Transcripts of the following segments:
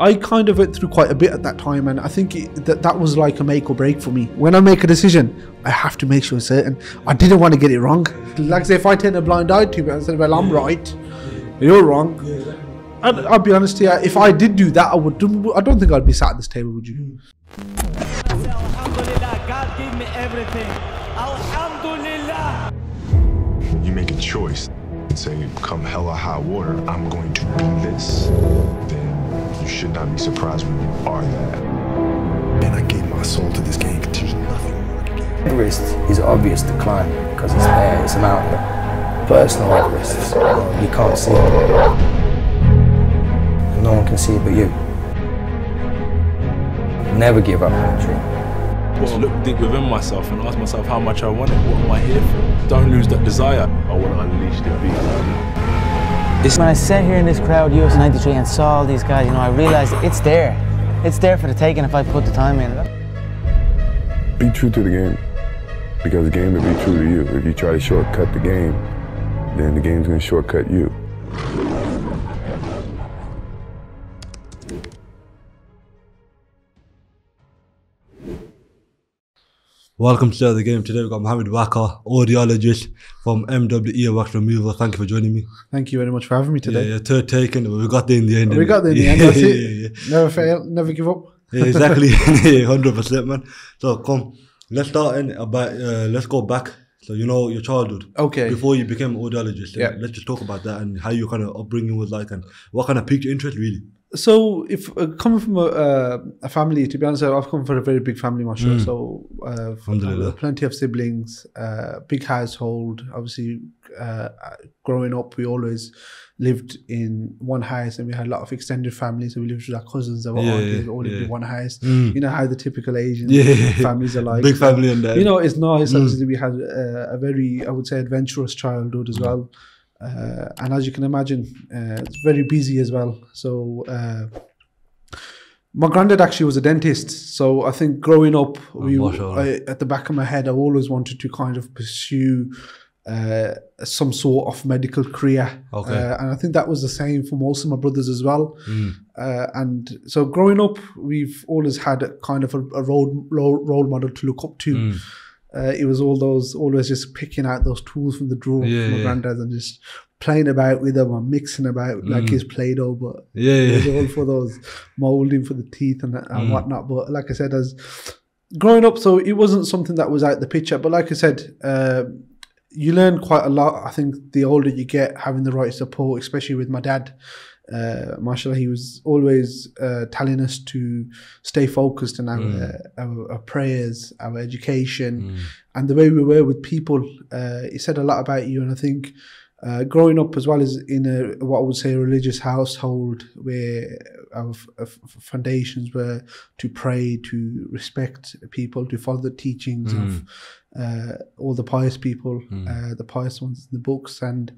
I kind of went through quite a bit at that time, and I think it, that that was like a make or break for me. When I make a decision, I have to make sure it's certain. I didn't want to get it wrong. Like say, if I turn a blind eye to it and say, "Well, I'm right, you're wrong," I'd, I'll be honest here. If I did do that, I would. I don't think I'd be sat at this table. Would you? You make a choice and say, come hell or high water, I'm going to be this, then you should not be surprised when you are that. And I gave my soul to this game. There's nothing more I can give. Everest is obvious to climb because it's there, it's a mountain. Personal Everest, you, know, you can't see it. No one can see it but you. Never give up on a dream. Well, look deep within myself and ask myself how much I want it. What am I here for? Don't lose that desire. I want to unleash the beast. When I sat here in this crowd, US 93, and saw all these guys, you know, I realized it's there. It's there for the taking if I put the time in. Be true to the game because the game will be true to you. If you try to shortcut the game, then the game's going to shortcut you. Welcome to the game. Today we've got Mohammed Waka, audiologist from MW Ear Wax Removal. Thank you for joining me. Thank you very much for having me today. yeah, third taken, but we got there in the end. We got there in the end. That's yeah, it. Yeah, yeah. Never fail, never give up. Yeah, exactly. Hundred percent, man. So come, let's start in about. Uh, let's go back. So you know your childhood. Okay. Before you became an audiologist. Yeah. Let's just talk about that and how your kind of upbringing was like and what kind of piqued your interest really. So, if uh, coming from a, uh, a family, to be honest, I've come from a very big family, mashallah. So, uh, Mm. Alhamdulillah. uh, plenty of siblings, uh, big household. Obviously, uh, growing up, we always lived in one house, and we had a lot of extended families. So we lived with our cousins, our Yeah, aunties, yeah, all lived yeah. in one house. Mm. You know how the typical Asian families are like. Big family and you know, it's nice. Mm. Obviously, we had uh, a very, I would say, adventurous childhood as well. Uh, and as you can imagine, uh, it's very busy as well. So, uh, my granddad actually was a dentist. So, I think growing up, we, mashallah. I, at the back of my head, I always wanted to kind of pursue uh, some sort of medical career. Okay. Uh, and I think that was the same for most of my brothers as well. Mm. Uh, and so growing up, we've always had a kind of a, a role, role role model to look up to. Mm. Uh, it was all those always just picking out those tools from the drawer Yeah, from my yeah. granddad and just playing about with them and mixing about like Mm. his play-doh, but Yeah, it was yeah. all for those molding for the teeth and, and Mm. whatnot. But like I said, as growing up, so it wasn't something that was out the picture. But like I said, uh, you learn quite a lot. I think the older you get, having the right support, especially with my dad. Uh, mashallah, he was always uh, telling us to stay focused in our, Mm. our, our prayers, our education, Mm. and the way we were with people. Uh, he said a lot about you, and I think uh, growing up as well as in a what I would say a religious household where our f- f- foundations were to pray, to respect people, to follow the teachings of uh, all the pious people, uh, the pious ones in the books, and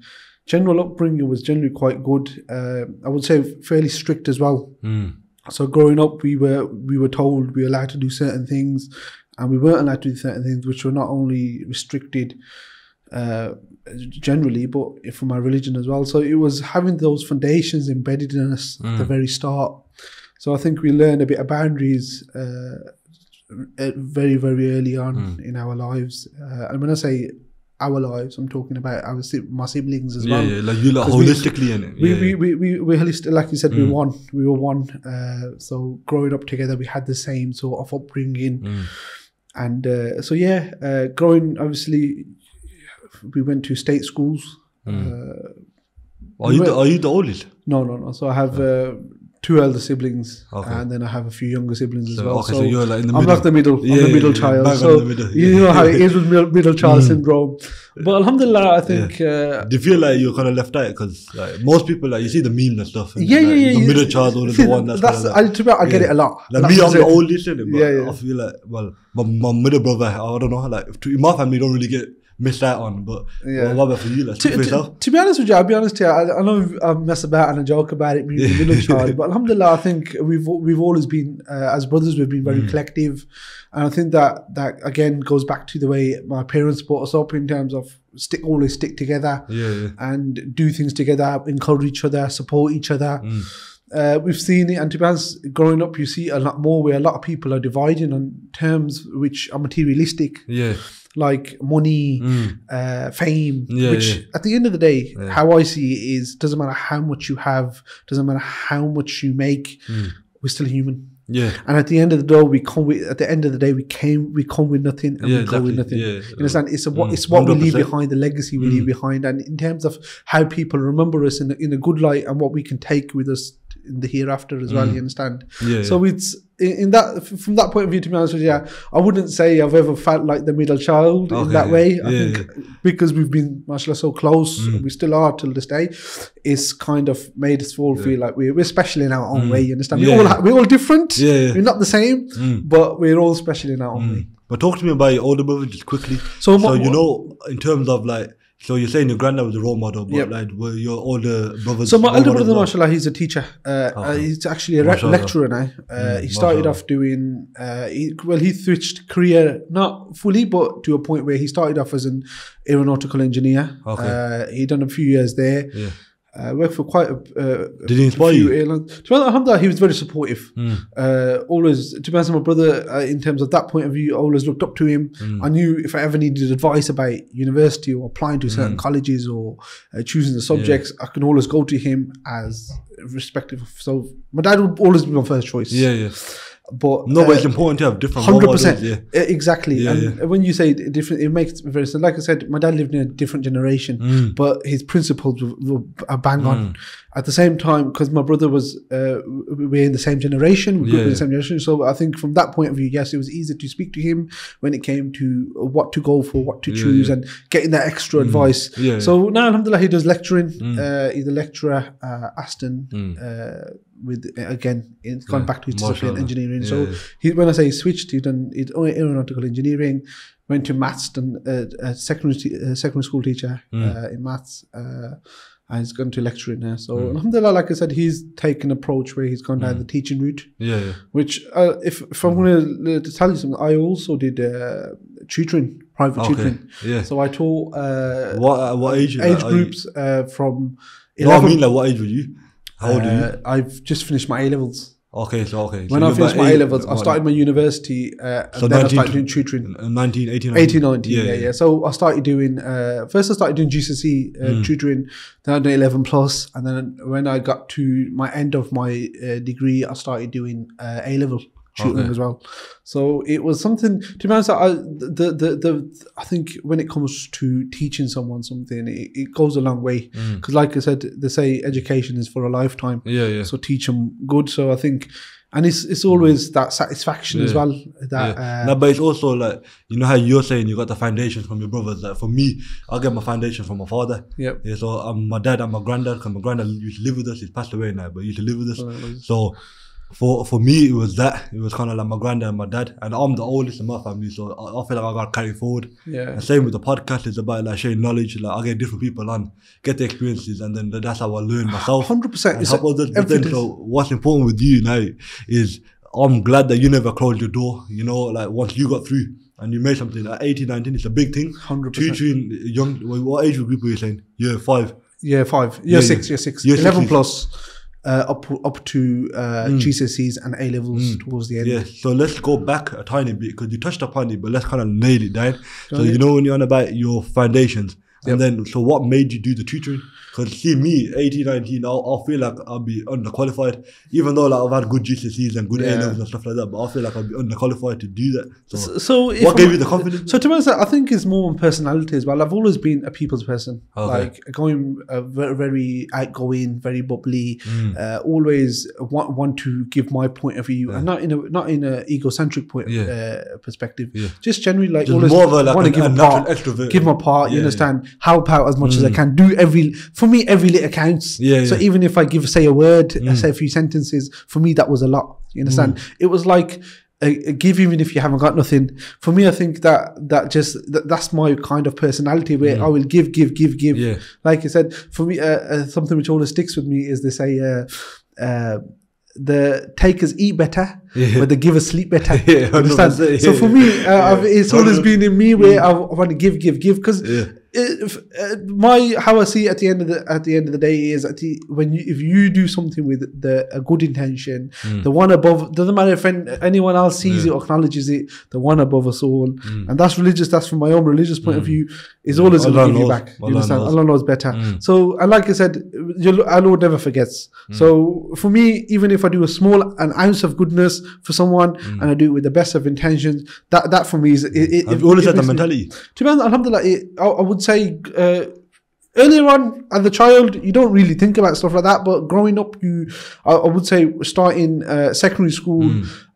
general upbringing was generally quite good. Uh, I would say fairly strict as well. Mm. So growing up, we were we were told we were allowed to do certain things, and we weren't allowed to do certain things, which were not only restricted uh, generally, but from my religion as well. So it was having those foundations embedded in us at the very start. So I think we learned a bit of boundaries uh, very very early on in our lives. Uh, and when I say our lives, I'm talking about our si- my siblings as Yeah, well. yeah, like you like 'Cause we- holistically in it. We, yeah, we, yeah. we, we, we holistic, like you said, we Mm. won. We were one. Uh, so growing up together, we had the same sort of upbringing. Mm. And uh, so, yeah, uh, growing, obviously, we went to state schools. Uh, Are you the, are you the oldest? no, no, no. So I have uh, two elder siblings, Okay. and then I have a few younger siblings as well. okay, so you're like in the I'm middle. like the middle. Yeah, I'm the middle yeah, child. on So the middle, you know how it is with middle, middle child syndrome. But Alhamdulillah, I think. Uh, Do you feel like you're kind of left out? Because like, most people, like you see the meme and stuff. And, yeah, like, yeah, yeah. The yeah. middle child See, the one that's, that's kind I, of like, to be I get yeah. it a lot. Like me, I'm the oldest, Yeah, yeah. I feel like, well, my, my middle brother, I don't know, like to, my family don't really get missed out on. But Yeah. well, what about for you? Like, to, for to, to be honest with you, I'll be honest here. I, I know I mess about and I joke about it being the middle child, but Alhamdulillah, I think we've we've always been uh, as brothers. We've been Mm. very collective, and I think that that again goes back to the way my parents brought us up in terms of stick always stick together Yeah, yeah. and do things together, encourage each other, support each other. Mm. Uh, we've seen it, and to be honest, growing up, you see a lot more where a lot of people are dividing on terms which are materialistic, Yeah. Like money, uh, fame. Mm. Yeah, which, yeah. at the end of the day, how I see it is, doesn't matter how much you have, doesn't matter how much you make, Mm. we're still human. Yeah. And at the end of the day, we come with. At the end of the day, we came. We come with nothing, and Yeah, we go with nothing. Yeah. You understand? It's a, what Mm. it's what we leave behind, the legacy we leave behind, and in terms of how people remember us in a, in a good light, and what we can take with us in the hereafter as well. You understand? Mm. Yeah, So it's in, in that from that point of view. To be honest with you, yeah, I wouldn't say I've ever felt like the middle child in Okay, that yeah. way. I Yeah, think because we've been, mashallah, so close, Mm. we still are till this day. It's kind of made us all feel like we're, we're special in our own way. You understand? Mm. Yeah, We're all ha- we're all different. Yeah, yeah. We're not the same, Mm. but we're all special in our own way. But talk to me about your older brother just quickly. So So, you know, in terms of like, so you're saying your granddad was a role model, but Yep. like, were your older brothers? So my models brother, as mashallah, he's a teacher. Uh, uh, he's actually a re- lecturer now. Uh, he started off doing, uh, he, well, he switched career not fully, but to a point where he started off as an aeronautical engineer. Okay. Uh, he done a few years there. Yeah. Uh, worked for quite a. Uh, Did he inspire few you? Airlines. To be honest, alhamdulillah, he was very supportive. Uh, always, to be honest, my brother, uh, in terms of that point of view, I always looked up to him. Hmm. I knew if I ever needed advice about university or applying to certain colleges or uh, choosing the subjects, I can always go to him as respective. Of, so my dad would always be my first choice. Yeah, yeah. But No, but uh, it's important to have different Hundred percent, Yeah. exactly. Yeah, and yeah. when you say different, it makes very sense. Like I said, my dad lived in a different generation, Mm. but his principles were, bang on. At the same time, because my brother was, uh, we're in the same generation, we grew up in the same generation. So I think from that point of view, yes, it was easy to speak to him when it came to what to go for, what to Yeah, choose, yeah. and getting that extra advice. Yeah, so now, alhamdulillah, he does lecturing. Uh, he's a lecturer, uh, Aston. Uh, with again, it's gone Yeah, back to his discipline, engineering. Yeah, So yeah. he, when I say he switched, he done he'd aeronautical engineering, went to maths, done uh, a secondary uh, secondary school teacher uh, in maths, uh, and he's gone to lecturing now. So alhamdulillah, like I said, he's taken an approach where he's gone down the teaching route. Yeah, yeah. Which, uh, if if I'm going to, to tell you something, I also did uh, tutoring, private Okay, tutoring. yeah. So I taught uh, What uh, what age? age groups uh, from. No, I mean like what age were you? How old are you? uh, I've just finished my A levels. Okay, so okay. So When I finished my A levels, I started my university, uh, and So then I 19 started doing tutoring. uh, 19, 18, 18, 19, yeah, yeah, So I started doing, uh, first I started doing GCSE uh, Hmm. tutoring, then I did 11 plus, and then when I got to my end of my uh, degree, I started doing uh, A level tutoring Okay. as well. So it was something, to be honest, I, the, the, the, I think when it comes to teaching someone something, it, it goes a long way. Because like I said, they say education is for a lifetime. Yeah, yeah. So teach them good. So I think, and it's it's always that satisfaction as Yeah. well. That yeah. uh, no, but it's also like you know how you're saying you got the foundation from your brothers. Like for me, I get my foundation from my father. Yep. Yeah. So um, my dad and my granddad. Cause my granddad used to live with us. He's passed away now, but he used to live with us. So for for me, it was that. It was kind of like my granddad and my dad, and I'm the oldest in my family, so I, I feel like I got carry forward. Yeah. And same with the podcast. It's about like sharing knowledge. Like I get different people on, get the experiences, and then that's how I learn myself. 100%. And It's help a- others. Then, everything- so what's important with you now is I'm glad that you never closed your door. You know, like once you got through and you made something at 18, 19, it's a big thing. 100%. Tutoring young, what age group were you saying? Year five. Year five, Yeah, six, yeah. year six, Year six eleven is- plus, uh, up up to uh, GCSEs and A levels towards the end. Yeah, so let's go back a tiny bit because you touched upon it, but let's kind of nail it down. So it. you know when you're on about your foundations, and then so what made you do the tutoring? Because see me, 18, 19, I'll, I'll feel like I'll be underqualified, even though like I've had good GCSEs and good A levels and stuff like that. But I feel like I'll be underqualified to do that. So, So if what gave I'm- you the confidence? So to be honest, I think it's more on personality as well. I've always been a people's person, Okay. like going uh, very, very outgoing, very bubbly. Mm. Uh, always want want to give my point of view, and not in a not in a egocentric point Yeah. uh, perspective. Yeah. Just generally like Just always more of a, like, want to give a a part, extrovert. give my part. Yeah, you yeah. understand? Help out as much as I can. Do every for me every little counts. Yeah, So yeah. even if I give say a word, I say a few sentences, for me that was a lot. You understand? It was like a, a give even if you haven't got nothing. For me, I think that that just that, that's my kind of personality where I will give, give, give, give. Yeah. Like I said, for me, uh, uh, something which always sticks with me is they say. Uh, uh, the takers eat better, Yeah. but the givers sleep better. Yeah, understand? 100%, So for me, uh, I've, it's always been in me where I, want to give, give, give because Yeah. My how I see it at the end of the at the end of the day is at the, when you if you do something with the a good intention, Mm. the one above doesn't matter if anyone else sees it or acknowledges it, the one above us all, and that's religious. That's from my own religious point of view. Is always going Mm. To give you back. You Allah understand? knows. Mm. Allah knows better. So, and like I said, your, our Lord never forgets. So, for me, even if I do a small an ounce of goodness for someone and I do it with the best of intentions, that that for me is it. it Have it- you always had that mentality? to be honest, alhamdulillah, it, I, I would say uh, earlier on as a child, you don't really think about stuff like that. But growing up, you, I, I would say, starting uh, secondary school,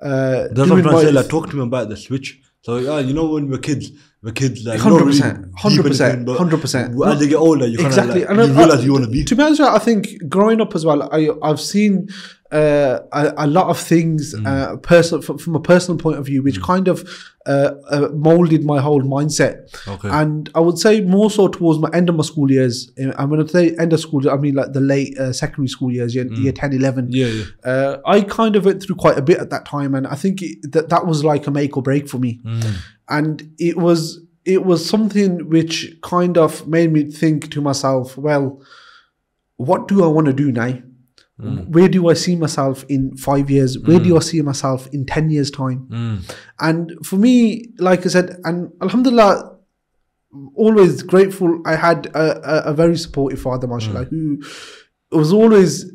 uh, That's what doing I'm to my- Like, talk to me about the switch. So yeah, you know when we're kids, we're kids like 100% 100% hundred percent. As they get older, you kind of exactly, like, And you realize I- you want to be. To be honest, with you, I think growing up as well, I I've seen uh, a, a lot of things Mm. uh, person from, from a personal point of view, which kind of uh, uh, molded my whole mindset. Okay. And I would say more so towards my end of my school years. And when I say end of school, I mean like the late uh, secondary school years, year, year 10, 11. Mm. Yeah, yeah. Uh, I kind of went through quite a bit at that time, and I think it, that that was like a make or break for me. Mm. And it was it was something which kind of made me think to myself, well, what do I want to do now? Mm. Where do I see myself in five years? Where do mm. I see myself in 10 years' time? Mm. And for me, like I said, and Alhamdulillah, always grateful. I had a, a, a very supportive father, mashallah, who was always,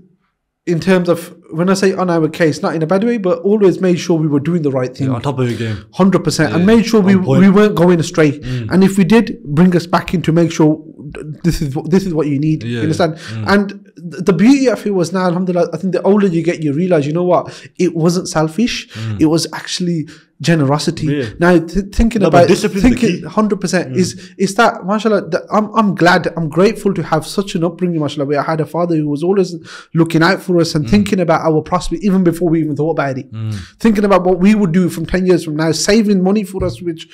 in terms of, when I say on our case, not in a bad way, but always made sure we were doing the right thing. Yeah, on top of your game. Hundred percent, and made sure we, point. we weren't going astray. Mm. And if we did, bring us back in to make sure this is what this is what you need. Yeah, you understand? Mm. And the beauty of it was now, Alhamdulillah. I think the older you get, you realize, you know what? It wasn't selfish. Mm. It was actually generosity. Yeah. Now th- thinking No, about thinking hundred percent is is that mashallah. That I'm I'm glad. I'm grateful to have such an upbringing, mashallah. Where I had a father who was always looking out for us and thinking about our prospect even before we even thought about it. Thinking about what we would do from ten years from now, saving money for us, which.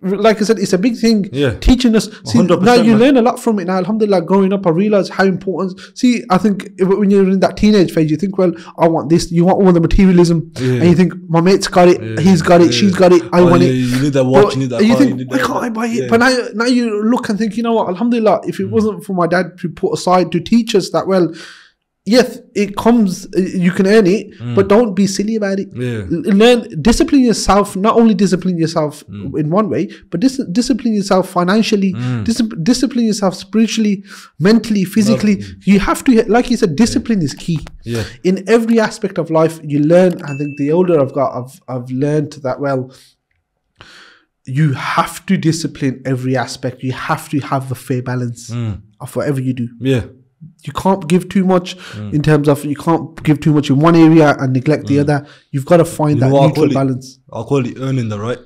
Like I said, it's a big thing. Yeah. Teaching us. See, 100%, now you man. learn a lot from it. Now, Alhamdulillah, growing up, I realized how important. See, I think when you're in that teenage phase, you think, well, I want this. You want all the materialism, Yeah. and you think, my mate's got it, Yeah, he's got it, she's got it. I Oh, want it. you need that watch, But you need that you car, think, you why can't I buy it? But now, now you look and think, you know what? Alhamdulillah, if it Mm. wasn't for my dad to put aside to teach us that, well, yes, it comes. uh, You can earn it, but don't be silly about it. Mm. Yeah. Learn, discipline yourself. Not only discipline yourself Mm. in one way, but dis- discipline yourself financially. Dis- discipline yourself spiritually, mentally, physically. You have to, like you said, discipline is key. Yeah. In every aspect of life, you learn. I think the older I've got, I've I've learned that well. You have to discipline every aspect. You have to have a fair balance Mm. of whatever you do Yeah. You can't give too much Mm. in terms of you can't give too much in one area and neglect the other. You've got to find You that know what I neutral it? balance. I call it earning the right.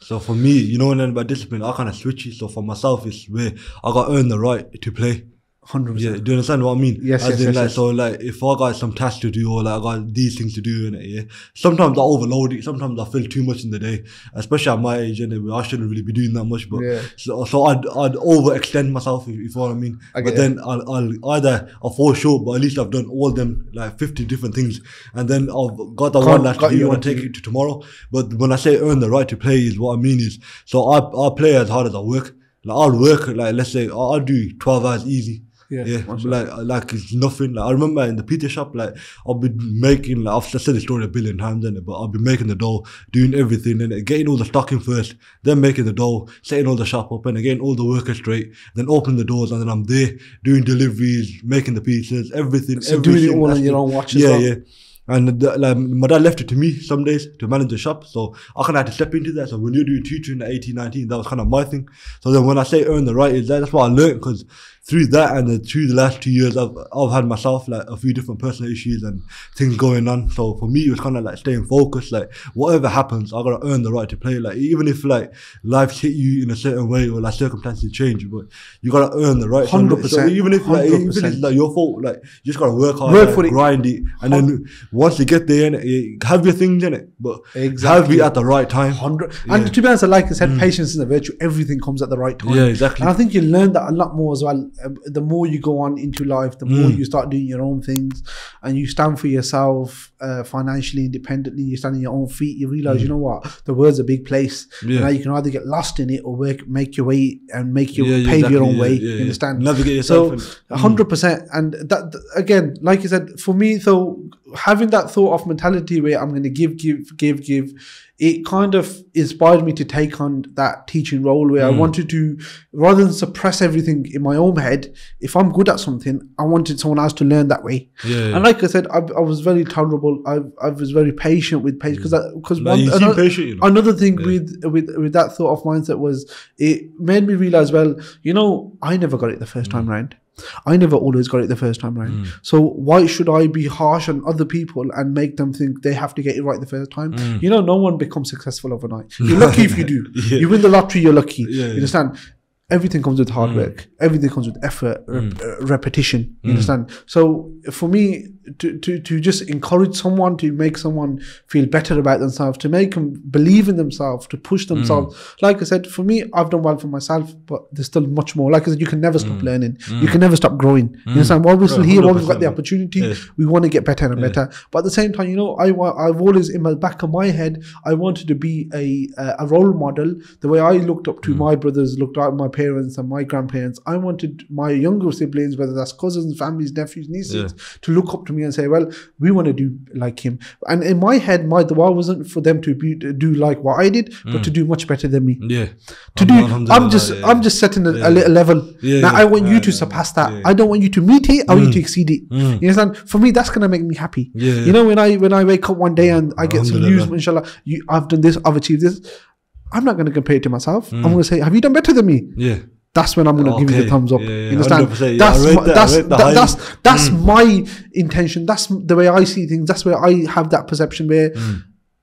So for me, you know, and then by discipline, I kind of switch it. So for myself, it's where I got to earn the right to play. Hundred Yeah, do you understand what I mean? Yes, As yes, in, yes, like, yes. So like, if I got some tasks to do or like I got these things to do, in it, yeah. Sometimes I overload it. Sometimes I feel too much in the day, especially at my age. Anyway, I shouldn't really be doing that much, but Yeah. so, so I'd I'd overextend myself if, if you know what I mean. I but then I'll, I'll either I'll fall short, but at least I've done all them like fifty different things, and then I've got the Got- one got to do you and I on take it to tomorrow. But when I say earn the right to play, is what I mean is so I I play as hard as I work. Like I'll work like let's say I'll, I'll do twelve hours easy. Yeah, yeah, like like it's nothing. Like I remember in the pizza shop, like I'll be making like I've said the story a billion times in it, but I'll be making the dough, doing everything and getting all the stocking first, then making the dough, setting all the shop up, and getting all the workers straight, then opening the doors, and then I'm there doing deliveries, making the pizzas, everything. So doing it everything all on your own watch Yeah, well. yeah. And the, like my dad left it to me some days to manage the shop, so I kind of had to step into that. So when you're doing tutoring at 18, 19, that was kind of my thing. So then when I say earn the right, is that, that's what I learned because through that and then through the last two years, I've I've had myself like a few different personal issues and things going on. So for me, it was kind of like staying focused. Like whatever happens, I gotta earn the right to play. Like even if like life hit you in a certain way or like circumstances change, but you gotta earn the right. 100%, So even if like even if 100%. it's like your fault, like you just gotta work hard, Work like, for it. grind it, and then once you get there, innit, have your things in it, but have Exactly. it at the right time. Hundred. Yeah. And to be honest, like I said, patience is a virtue. Everything comes at the right time. Yeah, exactly. And I think you learn that a lot more as well. Um, The more you go on into life, the more Mm. you start doing your own things, and you stand for yourself. Uh, financially independently, you stand on your own feet, you realize, you know what, the world's a big place. Mm. Yeah. Now you can either get lost in it or work, make your way and make your Yeah, pave your own yeah, way. yeah, you understand? Navigate yourself So, hundred percent. And that th- again, like you said, for me, though, having that thought of mentality where I'm going to give, give, give, give, it kind of inspired me to take on that teaching role where I Mm. wanted to, rather than suppress everything in my own head, if I'm good at something, I wanted someone else to learn that way. Yeah, yeah. And like I said, I, I was very tolerable. I, I was very patient with patience because because Like, seem patient, you know. another thing with with with that thought of mindset was it made me realize well you know i never got it the first Mm. time round i never always got it the first time round so why should i be harsh on other people and make them think they have to get it right the first time? You know no one becomes successful overnight. You're lucky if you do. Mm. Yeah. you win the lottery you're lucky. Yeah, you understand? Everything comes with hard work. Everything comes with effort rep- uh, repetition. You understand? So for me to, to to just encourage someone to make someone feel better about themselves to make them believe in themselves to push hmm. themselves. Like i said for me i've done well for myself but there's still much more. Like i said you can never stop hmm. learning. Hmm. You can never stop growing. You understand? While we're still here while we've got the opportunity. Yeah. we want to get better and better. But at the same time you know i i've always in the back of my head i wanted to be a a role model. The way i looked up to my brothers looked up to my parents and my grandparents i wanted my younger siblings whether that's cousins families nephews nieces to look up to me and say well we want to do like him. And in my head my dua wasn't for them to be uh, do like what i did but to mm. do much better than me. Yeah. to do i'm just yeah, i'm just setting a, Yeah. a little level. Yeah, now i want you to surpass that. I don't want you to meet it. I want you to mm. exceed it. Mm. You understand? For me that's gonna make me happy. Yeah, yeah. you know when i when i wake up one day and i get some news inshallah you i've done this i've achieved this i'm not going to compare it to myself. Mm. i'm going to say have you done better than me? Yeah. That's when I'm going to give you the thumbs up. Yeah, yeah, you understand? Yeah, That's my, that, that's that that, that's that's my intention. That's the way I see things. That's where I have that perception where Mm.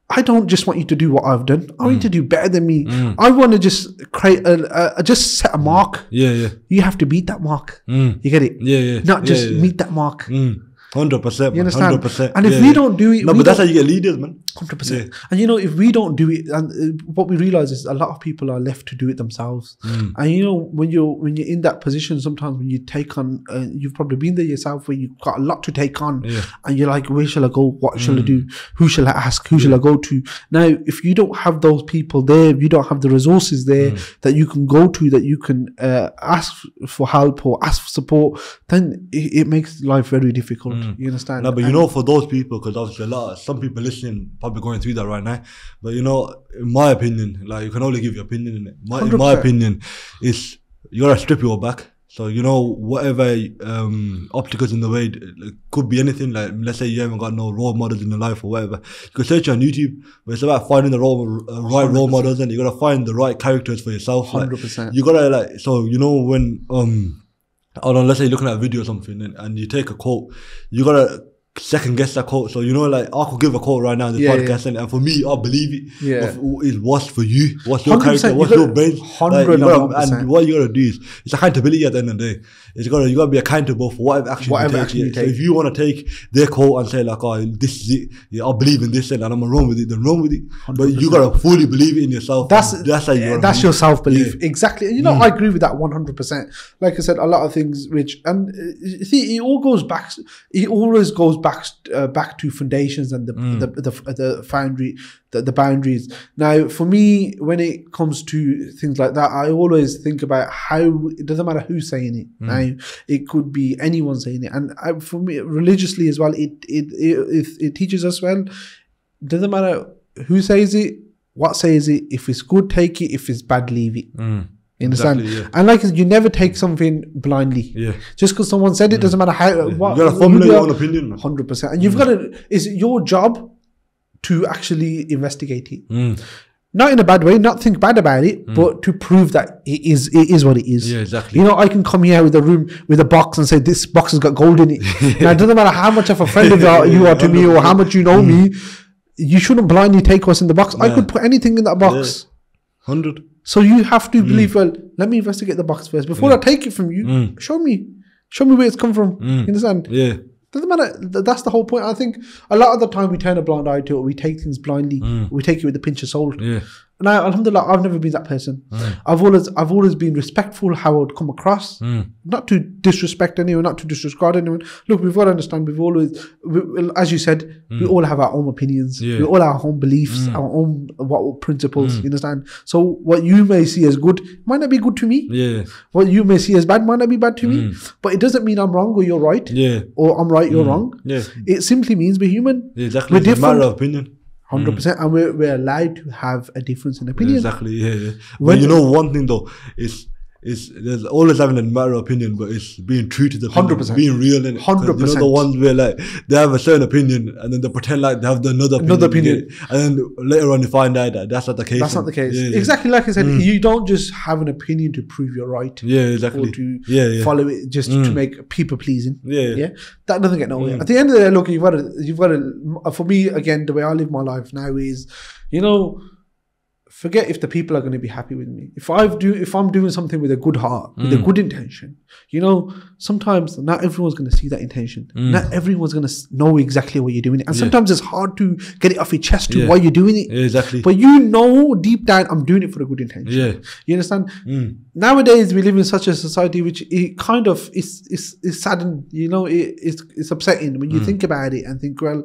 I don't just want you to do what I've done. I want you to do better than me. Mm. I want to just create a, a just set a mark. Yeah, yeah. You have to beat that mark. Mm. You get it? Yeah, yeah. Not just meet that mark. Mm. Hundred percent. You understand? Hundred percent. And if we don't do it, no, but that's how you get leaders, man. Hundred percent. And you know, if we don't do it, and uh, what we realize is a lot of people are left to do it themselves. Mm. And you know, when you're when you're in that position, sometimes when you take on, uh, you've probably been there yourself, where you've got a lot to take on, Yeah. Mm. and you're like, where shall I go? What shall I do? Who shall I ask? Who shall I go to? Now, if you don't have those people there, if you don't have the resources there Mm. that you can go to, that you can uh, ask for help or ask for support, then it, it makes life very difficult. You understand? Mm. No, but you And- know, for those people, because obviously a lot, some people listening probably going through that right now. But you know, in my opinion, like you can only give your opinion in it. My, in my opinion, is you gotta strip your back. So you know, whatever um, obstacles in the way it could be anything. Like let's say you haven't got no role models in your life or whatever. You can search on YouTube, but it's about finding the role, uh, right role models, and you gotta find the right characters for yourself. Like, 100%. You gotta like so you know when um I don't know, let's say you're looking at a video or something and, and you take a quote, you gotta second guess that quote. So you know, like I could give a quote right now in this Yeah, podcast, And, and for me, I believe it. Yeah. Is what's for you? What's your 100%, character? you What's your brain? 101%. and what you gotta do is it's accountability at the end of the day. It's gotta you gotta be accountable for whatever action Whatever you take. action you yeah. So if you wanna take their quote and say like, oh, this is it, yeah, I believe in this and I'm gonna run with it, then run with it. But you gotta fully believe in yourself. That's that's how you yeah, that's your self belief Yeah. Mm. exactly. And you know, I agree with that one hundred percent. Like I said, a lot of things which and uh, you see, it all goes back. It always goes back uh, back to foundations and the Mm. the, the the foundry the, the boundaries. Now, for me, when it comes to things like that, I always think about how it doesn't matter who's saying it. Mm. Now, it could be anyone saying it, and I, for me, religiously as well, it it it, it, it teaches us well. Doesn't matter who says it, what says it. If it's good, take it. If it's bad, leave it. You understand? Mm. Exactly, yeah. And like you never take something blindly. Yeah. Just because someone said it doesn't matter how. What, You gotta formulate your own opinion. Hundred percent, and you've got to. It's your job to actually investigate it. Mm. Not in a bad way, not think bad about it, but to prove that it is it is what it is. Yeah, exactly. You know, I can come here with a room with a box and say this box has got gold in it. now it doesn't matter how much of a friend of you- you are to me or how much you know me. You shouldn't blindly take what's in the box. I could put anything in that box. Hundred. So you have to mm. believe, well, let me investigate the box first. Before mm. I take it from you, mm. show me. Show me where it's come from. You understand? Yeah. Doesn't matter. That's the whole point. I think a lot of the time we turn a blind eye to it. We take things blindly. We take it with a pinch of salt. Yeah. Now, alhamdulillah, I've never been that person. Hmm. I've always, I've always been respectful how I would come across, hmm. not to disrespect anyone, not to disregard anyone. Look, we've got to understand. We've always, we, as you said, we hmm. all have our own opinions. Yeah. We all have our own beliefs, our own what principles. You understand? So what you may see as good might not be good to me. Yeah. What you may see as bad might not be bad to me. But it doesn't mean I'm wrong or you're right. Yeah. Or I'm right, you're wrong. Yeah. It simply means we're human. Yeah, exactly. We're different. matter of opinion. Hundred percent, and we're, we're allowed to have a difference in opinion. Exactly. Yeah. yeah. When- But you know one thing though is. Is there's always having a matter of opinion, but it's being true to the opinion, 100%. being real in it. 'Cause You know the 100%. ones where like they have a certain opinion and then they pretend like they have the another opinion, Another opinion. and then later on you find out that that's not the case. That's not the case. Yeah, yeah. Exactly like I said, mm. you don't just have an opinion to prove you're right. Yeah, exactly. Or to Yeah, yeah. follow it just to mm. make people pleasing. Yeah, yeah. yeah. That doesn't get nowhere. Mm. At the end of the day, look, you've got to, you've got to. For me, again, the way I live my life now is, you know, forget if the people are going to be happy with me. If I do, if I'm doing something with a good heart, with a Mm. good intention, you know, sometimes not everyone's going to see that intention. Mm. Not everyone's going to know exactly what you're doing, and sometimes it's hard to get it off your chest to Yeah. why you're doing it. Yeah, exactly. But you know deep down, I'm doing it for a good intention. Yeah. You understand? Mm. Nowadays, we live in such a society which it kind of is is, is saddened. You know, it, it's it's upsetting when you Mm. think about it and think, well,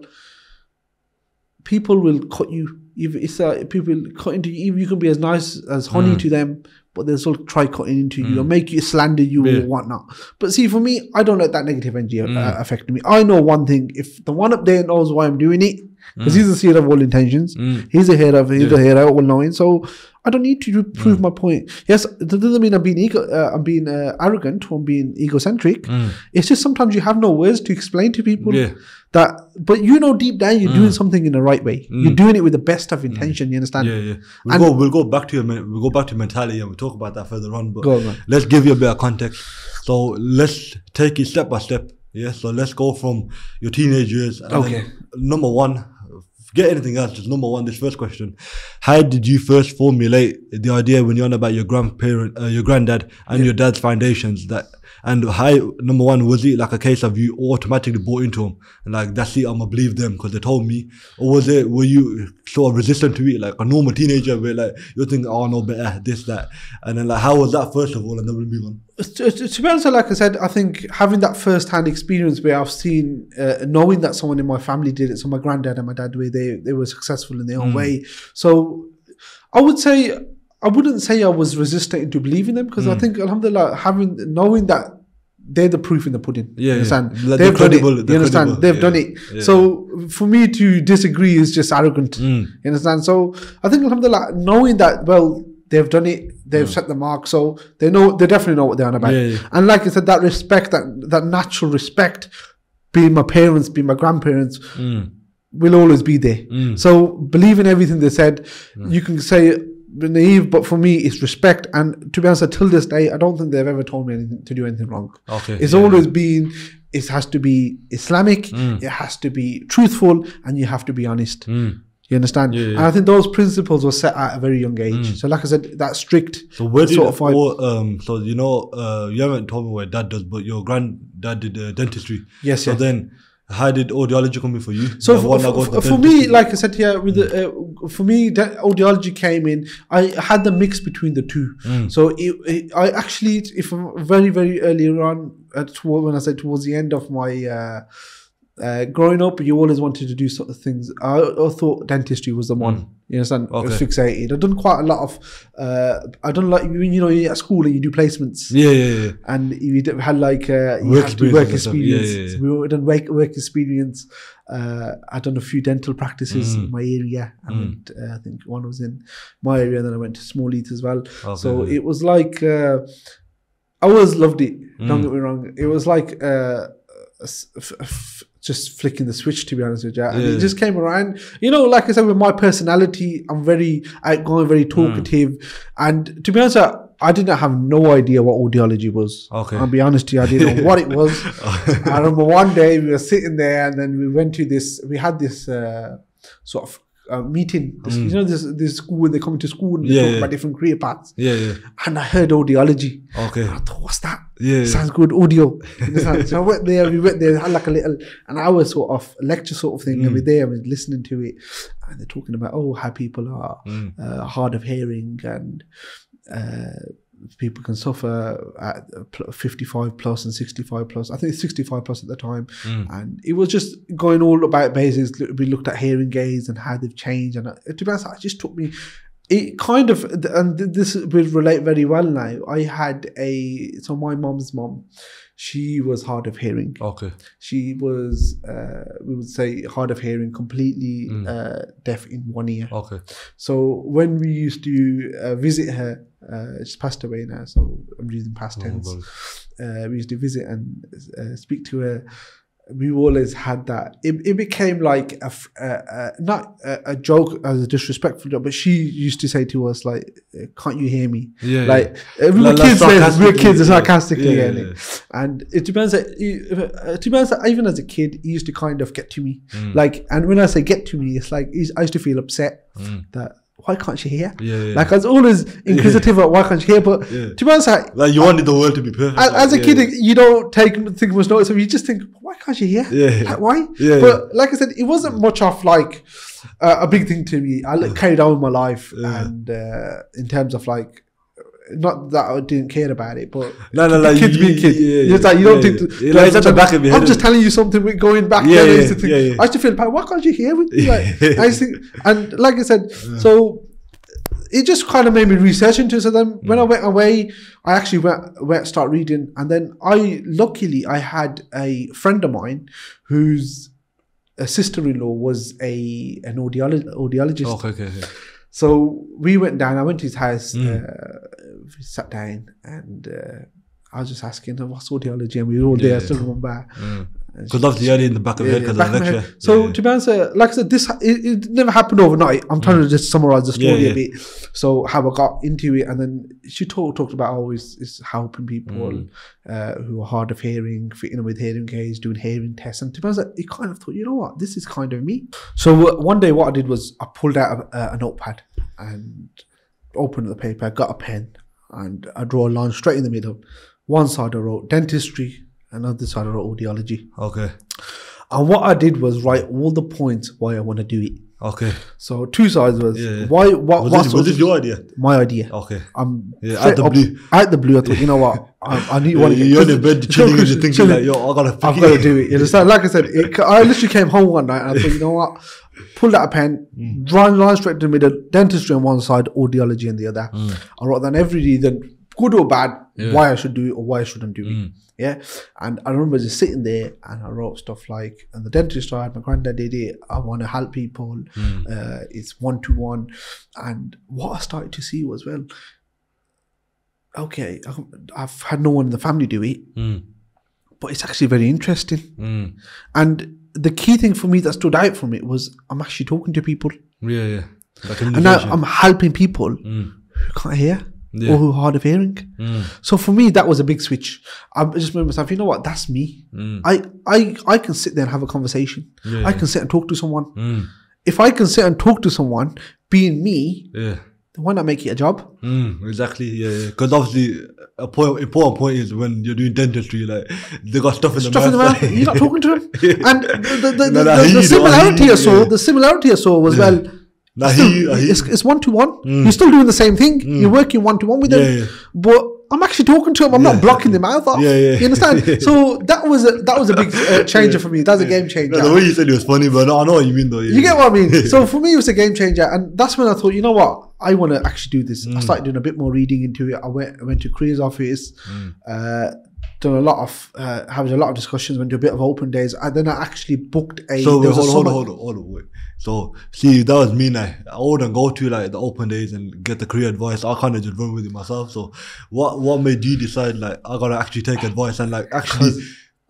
people will cut you. If it's uh, people cut into you, you can be as nice as honey Mm. to them, but they'll still try cutting into you or make you slander you Yeah. or whatnot. But see, for me, I don't let that negative energy uh, Mm. affect me. I know one thing: if the one up there knows why I'm doing it, because he's the seer of all intentions, Mm. he's a head of he's Yeah. the head of all knowing. So I don't need to prove my point. Yes, that doesn't mean I'm being ego, uh, I'm being uh, arrogant or I'm being egocentric. It's just sometimes you have no words to explain to people Mm. Yeah. that, but you know deep down you're doing something in the right way. You're doing it with the best of intention. You understand? Mm. Yeah, yeah. We'll And- go. We'll go back to your. We'll go back to mentality and we'll talk about that further on. But Go on, let's give you a bit of context. So let's take it step by step. Yeah. So let's go from your teenage years. And Okay. number one. Forget anything else. Just number one. This first question: How did you first formulate the idea when you're on about your grandparent, uh, your granddad, and your dad's foundations? That and how number one was it like a case of you automatically bought into them and like that's it I'm gonna believe them because they told me or was it were you sort of resistant to it like a normal teenager where like you're thinking oh no better this that and then like how was that first of all and then we'll move on to, to- be honest, like I said, I think having that first-hand experience where I've seen, uh, knowing that someone in my family did it, so my granddad and my dad, where they they were successful in their Mm. own way. So I would say I wouldn't say I was resistant to believing them because I Mm. think, Alhamdulillah, having knowing that they're the proof in the pudding. Yeah, you yeah. Like, They've done it. You understand? credible. They've Yeah, done it. yeah. So for me to disagree is just arrogant. Mm. You understand? So I think Alhamdulillah, knowing that well, they've done it, they've set the mark, so they know they definitely know what they're on about. And like I said, that respect, that that natural respect, being my parents, being my grandparents, Mm. will always be there. So believe in everything they said. Mm. You can say naive, but for me, it's respect. And to be honest, till this day, I don't think they've ever told me anything to do anything wrong. Okay, it's yeah, always been. It has to be Islamic. Mm. It has to be truthful, and you have to be honest. Mm. You understand? Yeah, yeah. And I think those principles were set at a very young age. So, like I said, that strict so where did sort of or, um so you know uh you haven't told me what dad does but your granddad did uh, dentistry Yes, so yes. then how did audiology come in for you So for, for, for me, like I said here, with the, uh, for me, that audiology came in. I had the mix between the two. Mm. So it, it, I actually, if very very earlier on, uh, toward, when I said towards the end of my uh, uh, growing up, you always wanted to do sort of things. I, I thought dentistry was the one. You understand? I was Mm. Okay. fixated. I've done quite a lot of. Uh, I done like you know you're at school and you do placements yeah yeah yeah and you had like uh, you Work have to work experience. Yeah, yeah, yeah. So we done work, work experience. Uh, I'd done a few dental practices Mm. in my area. I went, uh, I think one was in my area, and then I went to Small Heath as well. so Okay. it was like uh, I always loved it. Don't Mm. get me wrong. It was like uh, s- f- f- just flicking the switch, to be honest with you. And Yeah. it just came around. You know, like I said, with my personality, I'm very outgoing, very Mm. talkative, and to be honest. I, I didn't have no idea what audiology was. Okay. I'll be honest to you, I didn't know what it was. I remember one day we were sitting there and then we went to this, we had this uh, sort of uh, meeting. This, You know, this this school when they come to school and they Mm. Yeah, talk yeah. about different career paths. Yeah, yeah. And I heard audiology. Okay. I thought, what's that? Yeah. Sounds good, audio. so I went there, we went there, had like a little, an hour sort of lecture sort of thing, Mm. and we're there, and we're listening to it, and they're talking about, oh, how people are Mm. uh, hard of hearing and uh, people can suffer at 55 plus and 65 plus. I think it's 65 plus at the time. Mm. And it was just going all about bases. We looked at hearing aids and how they've changed. And uh, to be honest, it just took me. It kind of, and this will relate very well now. I had a, so my mom's mom, she was hard of hearing. Okay. She was, uh, we would say, hard of hearing, completely uh, deaf in one ear. Okay. So when we used to uh, visit her, uh, she's passed away now, so I'm using past tense. uh, we used to visit and uh, speak to her. We always had that. It, it became like a, uh, uh, not a, a joke as a disrespectful joke, but she used to say to us like, uh, "Can't you hear me?" Yeah, like yeah. uh, we were Like- kids. We were kids, yeah. sarcastically, Yeah, and, yeah, it- and it depends. That, uh, to be honest, even as a kid, he used to kind of get to me. Mm. Like, and when I say get to me, it's like I used to feel upset that why can't she hear? Yeah, yeah. Like I was always inquisitive about why can't she hear, but Yeah. to be honest, I, Like you wanted the world to be perfect. as, like, as a yeah, kid, you don't take think much notice of. You just think, why can't she hear? Yeah. Like, why? Yeah, But like I said, it wasn't much of like uh, a big thing to me. I like, carried on with my life, Yeah. and uh, in terms of like. Not that I didn't care about it, but No, no, like, kids you- being kids. yeah, it's like you don't yeah, think. yeah. Like, it's at the back of your I'm just telling you something. We're going back. Yeah, then, I yeah, used to think, yeah, yeah. I used to feel, "Why can't you hear with me?" Like, I used to think, and like I said, so it just kind of made me research into it. So then when I Mm. went away, I actually went went start reading, and then I luckily I had a friend of mine whose a sister-in-law was a an audiolo- audiologist. Okay, okay, okay. So we went down. I went to his house. Mm. Uh, we sat down, and uh, I was just asking him what's audiology, and we were all there. I still remember. Because obviously you had it in the back of your head because of the lecture. So Yeah. to be honest, uh, like I said, this it, it never happened overnight. I'm trying to just summarize the story Mm. Yeah, a bit. So how I got into it, and then she talked talked about always is helping people Mm. uh, who are hard of hearing, fitting with hearing aids, doing hearing tests, and to be honest, it kind of thought, you know what, this is kind of me. So uh, one day, what I did was I pulled out a, a notepad and opened the paper, got a pen, and I draw a line straight in the middle. One side I wrote dentistry, another side I wrote audiology. Okay. And what I did was write all the points why I want to do it. Okay. So two sides was Yeah, yeah. why what Was what this, was this your idea? my idea. Okay. I'm Yeah, out the up- blue. Out the blue, I thought, you know what, I, I need Yeah, want to you're in the bed chilling and you're thinking like, yo, I gotta I've got to do it. You understand? Like I said, it, I literally came home one night and I thought, you know what, pulled out a pen, Mm. drawn line straight to the middle, dentistry on one side, audiology on the other. I wrote down every reason, good or bad, Mm. Yeah. why I should do it or why I shouldn't do Mm. it. Yeah. And I remember just sitting there and I wrote stuff like, on the dentist side, my granddad did it. I want to help people. Mm. Uh, it's one to one. And what I started to see was, well, okay, I- I've had no one in the family do it, Mm. but it's actually very interesting. Mm. And the key thing for me that stood out from it was I'm actually talking to people. Yeah, yeah. Like And now. I'm helping people Mm. who can't hear Yeah. or who are hard of hearing. Mm. So for me, that was a big switch. I just remember myself, you know what, that's me. Mm. I, I, I can sit there and have a conversation. Yeah, I can sit and talk to someone. Mm. If I can sit and talk to someone, being me, Yeah. Why not make it a job? Mm, exactly. Yeah, yeah. Because obviously, a point, important point is when you're doing dentistry, like they got stuff in the Stuff in the mouth. mouth, you're not talking to them. And the, the, the, No, no, the- the you, though, I hear similarity you, I saw, yeah. the similarity I saw was Yeah. well, No, still- you, it's. Mm. it's one to one. You're still doing the same thing. You're working one to one with them, Yeah, yeah. but I'm actually talking to them. I'm Yeah. not blocking them out. Off. Yeah, yeah. You understand? so that was a, that was a big uh, changer for me. That was a game changer. No, the way you said it was funny, but no, I know what you mean though. You get what I mean? so for me, it was a game changer, and that's when I thought, you know what, I want to actually do this. Mm. I started doing a bit more reading into it. I went, I went to careers office, Mm. uh, done a lot of, uh, having a lot of discussions, went to a bit of open days, and then I actually booked a. So hold on, hold on, hold on, hold on, wait. So see, that was me now. I wouldn't go to like the open days and get the career advice. I kind of just run with it myself. So what what made you decide like I gotta actually take advice and like actually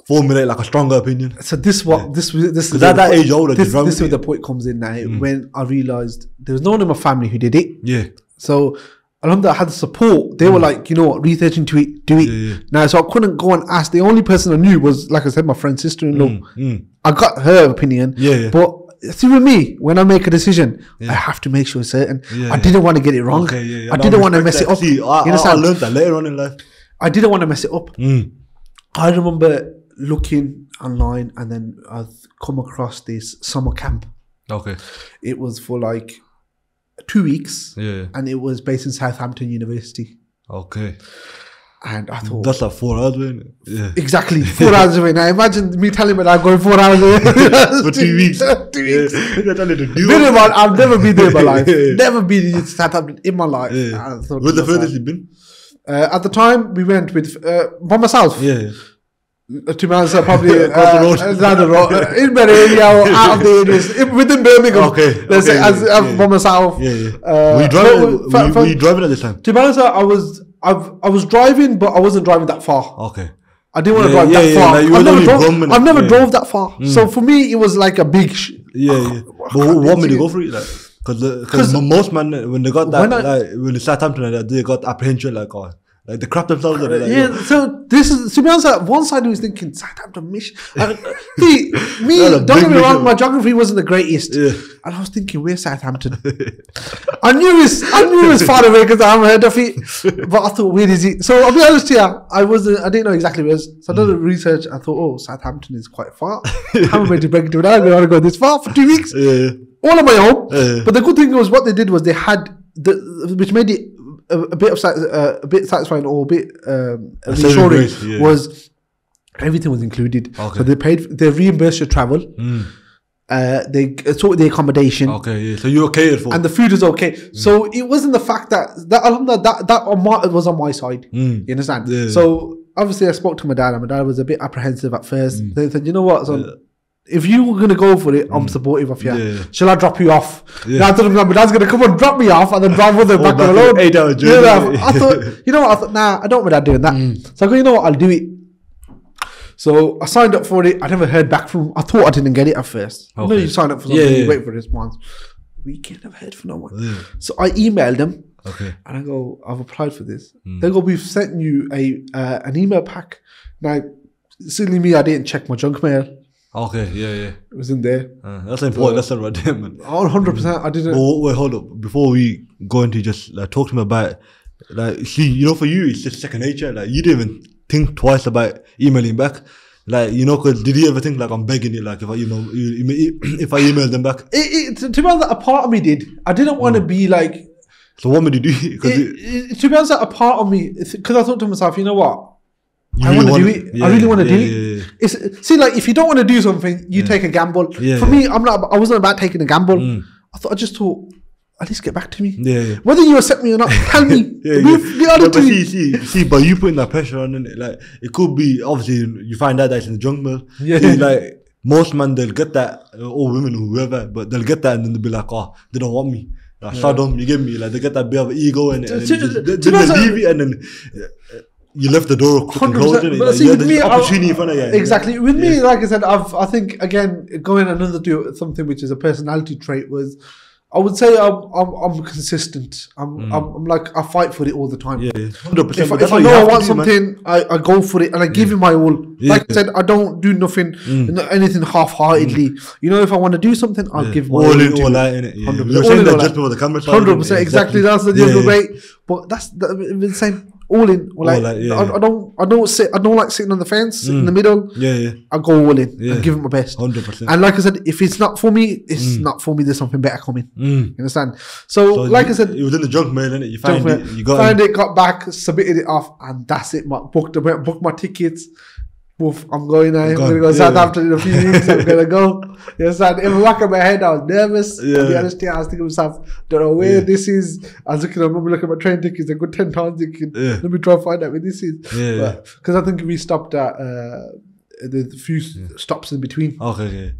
formulate like a stronger opinion? So this what this was this is at that age, I point- this, this is where the point comes in now Mm. when I realized there was no one in my family who did it. Yeah. So alhamdulillah, I had the support. They were like, you know what, research into it, do it. Mm. Yeah, yeah. Now, so I couldn't go and ask. The only person I knew was, like I said, my friend's sister-in-law. Mm, mm. I got her opinion, Yeah, yeah. but see with me, when I make a decision, I have to make sure it's certain. Yeah, I didn't want to get it wrong. Okay, yeah, yeah. I No, didn't want to mess it up. See, I, you I, I learned that later on in life. I didn't want to mess it up. Mm. I remember looking online and then I've come across this summer camp. Okay. It was for like two weeks Yeah. and it was based in Southampton University. Okay. And I thought, That's like four hours, isn't it? Yeah. exactly, four hours away. Now imagine me telling me that I'm going four hours away. For two weeks. two weeks. Yeah. They're telling you to do Minimum. I've never been there in my life. Yeah. Never been in Southampton in my life. Yeah. Where's the furthest you've been? Uh, at the time, we went with uh, by myself. Yeah. yeah. Uh, To be honest, probably uh, Across the road. uh, down the road, uh, in my area or out of the areas, in- within Birmingham. Okay, let's okay, say as, yeah, by myself. Yeah, yeah. Uh, were you driving? but were, you- were you driving at this time? To be honest, I was I've, I was driving, but I wasn't driving that far. Okay. I didn't want to Yeah, drive yeah, that yeah, far. like I've never, drove, I've never drove that far. Mm. So for me, it was like a big. Sh- Yeah, yeah. But can't what made you go for it? Like, because Cause- most men when they got that, When I- like when they Southampton, and that, they got apprehension, like, oh, like they crap themselves. they're like, yeah, yo, so this is to be honest. At one side, I was thinking Southampton mission. See, me, don't get me wrong, my geography wasn't the greatest, Yeah. and I was thinking, where's Southampton? I knew it's I knew it's far away because I haven't heard of it, but I thought, where is it? So I'll be honest here, I wasn't, I didn't know exactly where. it was. So I did the mm. research. I thought, oh, Southampton is quite far. I'm haven't been to Brecon I don't want to go this far for two weeks yeah, yeah. all on my own. Yeah. But the good thing was what they did was they had the which made it a, a bit of uh, a bit satisfying or a bit um, reassuring yeah. was everything was included. Okay. So they paid they reimbursed your travel. Uh, they sorted the accommodation. Okay, yeah. So you were catered for. And the food was okay, so it wasn't the fact that that alhamdulillah, that that on my, was on my side. You understand? Mm. Yeah. So obviously, I spoke to my dad, and my dad was a bit apprehensive at first. Mm. They said, "You know what, son, if you were gonna go for it, I'm supportive of you. Yeah. Shall I drop you off?" Yeah. Yeah. I him, "My dad's gonna come and drop me off, and then drive with them Oh, back back alone." an eight-hour journey. Yeah, I thought, you know what? I thought, nah, I don't want my dad doing that. Mm. So I go, you know what? I'll do it. So I signed up for it. I never heard back from. I thought I didn't get it at first. You know, you sign up for Yeah, something, yeah, you wait for a response. Weekend, have heard from no one. Yeah. So I emailed them Okay. and I go, I've applied for this. Hmm. They go, we've sent you a uh, an email pack. Now, silly me, I didn't check my junk mail. Okay, yeah, yeah. It was in there. Uh, that's an important lesson right there, man. Oh, 100%. I didn't. Oh, wait, hold up. Before we go into just like talk to me about, like, see, you know, for you, it's just second nature. Like, you didn't even think twice about emailing back. Like, you know, because did you ever think, like, I'm begging you, like, if I, you know, if I email them back? It, it, to, be honest, a part of me did. I didn't want to be like. So, what would you do? Because It, it, to be honest, a part of me, because I thought to myself, you know what? I want to do it. yeah, I really want to yeah, do yeah, it. yeah. It's see, like if you don't want to do something, you take a gamble. Yeah, For yeah. me, I'm not. I wasn't about taking a gamble. Mm. I thought I just thought, at least get back to me. Yeah, yeah. Whether you accept me or not, tell me. yeah, We- yeah. the Yeah, but see, see, see, but you putting that pressure on it, like it could be obviously you find out that it's in the junk mail. Yeah. See, like most men they'll get that, or women or whoever, but they'll get that and then they'll be like, oh, they don't want me. Like, Stardom, you get me, like they get that bit of ego and, and To- then, just, to then they leave it and then you left the door open. Hundred percent. it. But see, yeah, with me, I- opportunity in front of you. Exactly. With me, like I said, I've I think again going another to something which is a personality trait was. I would say I'm I'm, I'm consistent. I'm, I'm I'm like I fight for it all the time. Mm. Yeah, yeah. 100%, If, if I what know I want do, man. something, I, I go for it and I give it my all. Yeah. Like I said, I don't do nothing, no- anything half-heartedly. You know, if I want to do something, I'll Mm. Yeah. give my all all in, all out in it. Yeah. 100%. We were saying that just before the camera. Hundred percent, exactly. That's the Yeah, yeah, yeah. way. But that's the, the same. All in. Like, All out, yeah, I, yeah. I don't, I don't sit. I don't like sitting on the fence in the middle. Yeah, yeah. I go all in Yeah. and give it my best. 100%. And like I said, if it's not for me, it's not for me. There's something better coming. Mm. You understand? So, So like you- I said, it was in the junk mail, innit? You find Junk it, you got Found it. it, got back, submitted it off, and that's it. My, booked booked my tickets. Woof, I'm going now. I'm Gone. gonna go Yeah. Southampton in a few weeks. I'm gonna go. You understand? In the back of my head, I was nervous. Yeah. To be honest, I was thinking to myself, don't know where Yeah. this is. I was looking, I remember looking at my train tickets, a good 10 times thinking, Yeah. let me try and find out where this is. Yeah. Because I think we stopped at uh, the few stops in between. Okay, okay.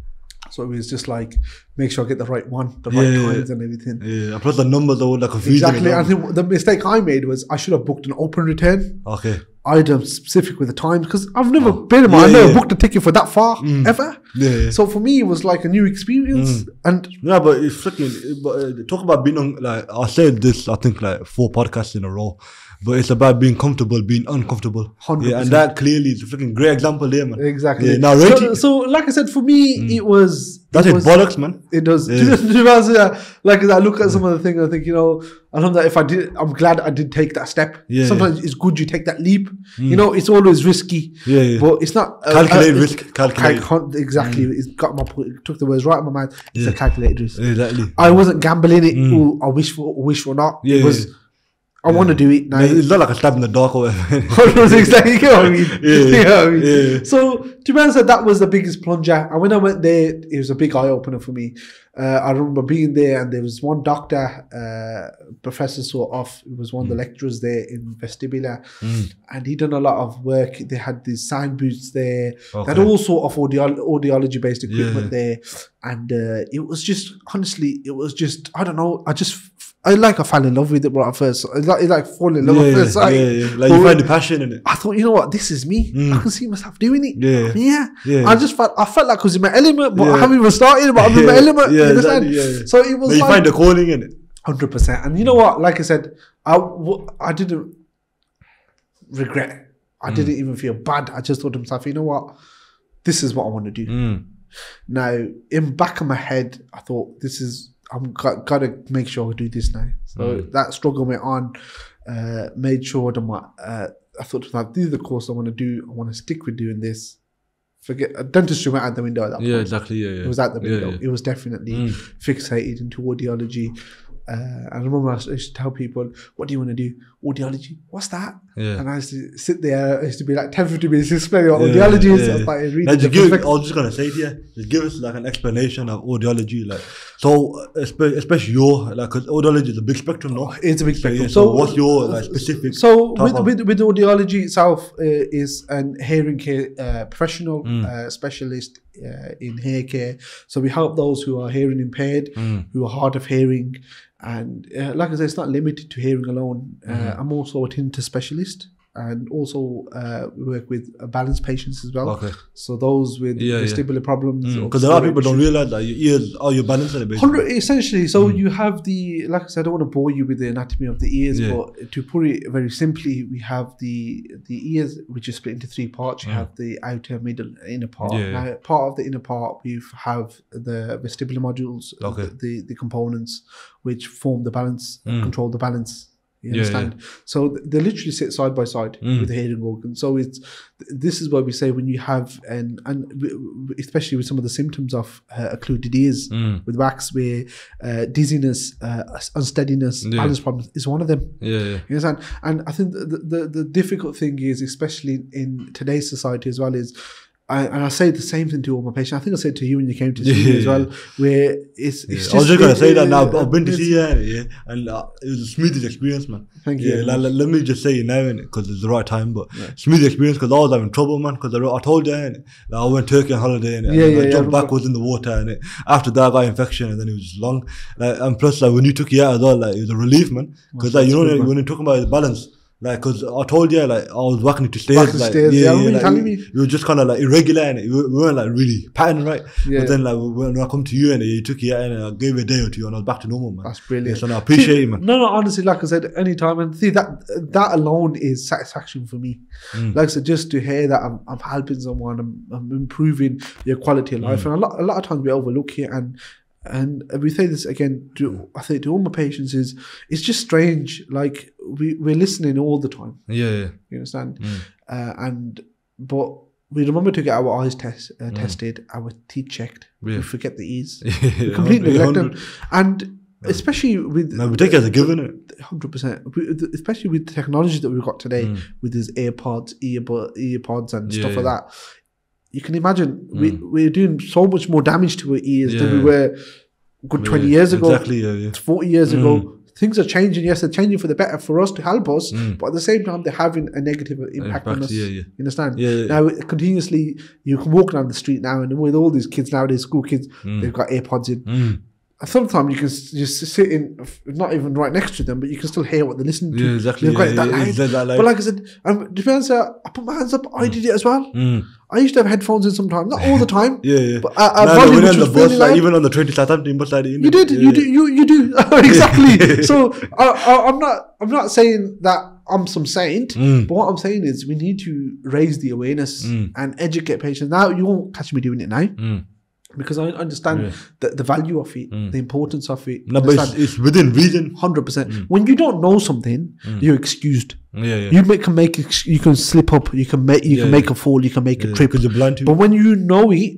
So it was just like, make sure I get the right one, the Yeah, right yeah, times and everything. Yeah, and plus the numbers are all like confusing. Exactly. I think the mistake I made was I should have booked an open return. Okay. I'd am specific with the times because I've never been. Oh. Yeah, I've never yeah. Mm. booked a ticket for that far ever. Yeah, yeah. So for me, it was like a new experience, and Yeah, but it's freaking. But uh, talk about being on. Like I said this, I think like four podcasts in a row. But it's about being comfortable, being uncomfortable. 100%. Yeah, and that clearly is a freaking great example there, man. exactly. Yeah, now so, so, like I said, for me, it was. That's it it, was, bollocks, man. It does. Yeah. Like I look at some of the things, I think you know, alhamdulillah, if I did, I'm glad I did take that step. Yeah, Sometimes it's good you take that leap. You know, it's always risky. Yeah, yeah. But it's not uh, Calculated uh, risk, calculated. calc- exactly. It's got my point. Took the words right in my mouth. It's a calculated risk. Exactly. I wasn't gambling it. Ooh, I wish for, wish or not. Yeah, it was. Yeah. I want to do it now. It's not like a stab in the dark or whatever. exactly, you know what I mean? Yeah, You know what I mean? yeah. So, to be honest, that was the biggest plunger. And when I went there, it was a big eye opener for me. Uh, I remember being there, and there was one doctor, uh, Professor sort of, it was one Mm. of the lecturers there in vestibular, and he done a lot of work. They had these sign booths there, they had all sort of audio, audiology based equipment Yeah. there, and uh, it was just honestly, it was just I don't know, I just. I like I fell in love with it bro, at first. It's like, it's like falling in love yeah, at yeah, first sight. yeah, yeah. Like you find the passion in it. I thought, you know what, this is me. I can see myself doing it. Mm. Yeah. Yeah. I just felt I felt like I was in my element, but I Yeah. haven't even started, but I'm in my element. Yeah, you understand? exactly, yeah, yeah. So it was But you like find the calling in it. hundred percent. And you know what? Like I said, I w- I didn't regret. it. I didn't Mm. even feel bad. I just thought to myself, you know what? This is what I want to do. Mm. Now, in back of my head, I thought this is I'm got, gotta make sure I do this now. So Mm. that struggle went on. Uh, made sure that my uh, I thought to myself, this is the course I want to do. I want to stick with doing this. Forget dentistry went out the window at that Yeah, point. exactly. Yeah, yeah. It was out the window. yeah. It was definitely Mm. fixated into audiology. Uh, I remember I to- I used to tell people, "What do you want to do? Audiology? What's that?" Yeah. And I used to sit there. I used to be like 10, 15 minutes explaining what Yeah, audiology is. yeah, I yeah. started reading Now, the just give, I was just gonna say to you, just give us like an explanation of audiology, like so, especially your like, cause audiology is a big spectrum, no? It's a big So, spectrum. So, so what's your like specific? So with, of- with with audiology itself uh, is an hearing care uh, professional Mm. uh, specialist uh, in hair care. So we help those who are hearing impaired, Mm. who are hard of hearing, and uh, like I said, it's not limited to hearing alone. Uh, Mm-hmm. I'm also a tinnitus specialist. And also uh, we work with balanced patients as well. Okay. So those with Yeah, yeah. vestibular problems. or Because a lot of people don't realize that your ears are your balance basically. Essentially. So you have the like I said, I don't want to bore you with the anatomy of the ears, Yeah. but to put it very simply, we have the the ears which is split into three parts. You have the outer, middle, inner part. Yeah, yeah. Now, part of the inner part, we have the vestibular modules, Okay. the, the the components which form the balance, Mm. control the balance. You Yeah, understand? So they literally sit side by side Mm. with the hearing organ. So it's this is why we say when you have and and especially with some of the symptoms of uh, occluded ears Mm. with wax, where uh, dizziness, uh, unsteadiness, Yeah. balance problems is one of them. Yeah, yeah. You understand? And I think the, the, the difficult thing is, especially in today's society as well, is I, and I say the same thing to all my patients. I think I said to you when you came to see me Yeah, as yeah, well, where it's, Yeah, it's I was just gonna it- say that now. it- I've been to see you, yeah, and uh, it was the smoothest experience, man. Thank you Yeah, like, like, let me just say it now, because it's the right time. But smooth experience, because I was having trouble, man. Because I, I told you, innit, like, I went Turkey on holiday, and Yeah, yeah, I yeah, I jumped remember. backwards in the water, and after that, I got infection, and then it was long. Like, and plus, like when you took it out as well, like it was a relief, man. Because like you know when you're talking about the balance. Like, cause I told you, like, I was walking into stairs, Walking like, stairs, yeah, remember you like, you- me. You were just kind of like irregular, and we we weren't like really patterned right. Yeah. But then, like, when I come to you, and you took it and I gave it a day or two, and I was back to normal, man. That's brilliant. Yeah, so no, I appreciate See, it, man. No, no, honestly, like I said, anytime and see that that alone is satisfaction for me. Mm. Like I said, just to hear that I'm, I'm helping someone, I'm, I'm improving your quality of Mm. life, and a lot a lot of times we overlook it and. And we say this again. To, I think to all my patients is it's just strange. Like we we're listening all the time. Yeah, yeah. You understand? Mm. Uh, and but we remember to get our eyes test uh, tested, our teeth checked. Mm. Yeah. We forget the ears. Yeah, completely neglect them. 100. And especially with No, we take it as a given, innit? hundred percent. Especially with the technology that we've got today, with these AirPods, earbud, earpods, and Mm. Yeah, stuff like that. You can imagine we Mm. we're doing so much more damage to our ears than we were good twenty Yeah, years ago. Exactly, yeah, yeah. Forty years Mm. ago. Things are changing. Yes, they're changing for the better for us to help us, Mm. but at the same time, they're having a negative impact on us. yeah, yeah. You understand? Yeah, yeah. Now, continuously, you can walk down the street now, and with all these kids nowadays, school kids, Mm. they've got AirPods in Mm. Sometimes you can just sit in, not even right next to them, but you can still hear what they're listening to. Yeah, exactly. They've got Yeah, it that yeah, loud. that loud. But like I said, um, depends. Uh, I put my hands up. I did it as well. Mm. I used to have headphones in sometimes, not all the time. Yeah, yeah. But uh, a Nah, volume which on was the bus, like even on the train to Southampton, you must have it You did. Yeah, You do. You you do exactly. so I, I'm not. I'm not saying that I'm some saint. Mm. But what I'm saying is we need to raise the awareness and educate patients. Now you won't catch me doing it now. Mm. Because I understand Yeah. the, the value of it, the importance of it. No, but it's, it's within reason. Hundred percent. When you don't know something, you're excused. Yeah, yeah. You make can make you can slip up. You can make you Yeah, can make a fall. You can make a trip. 'cause you're blind to But when you know it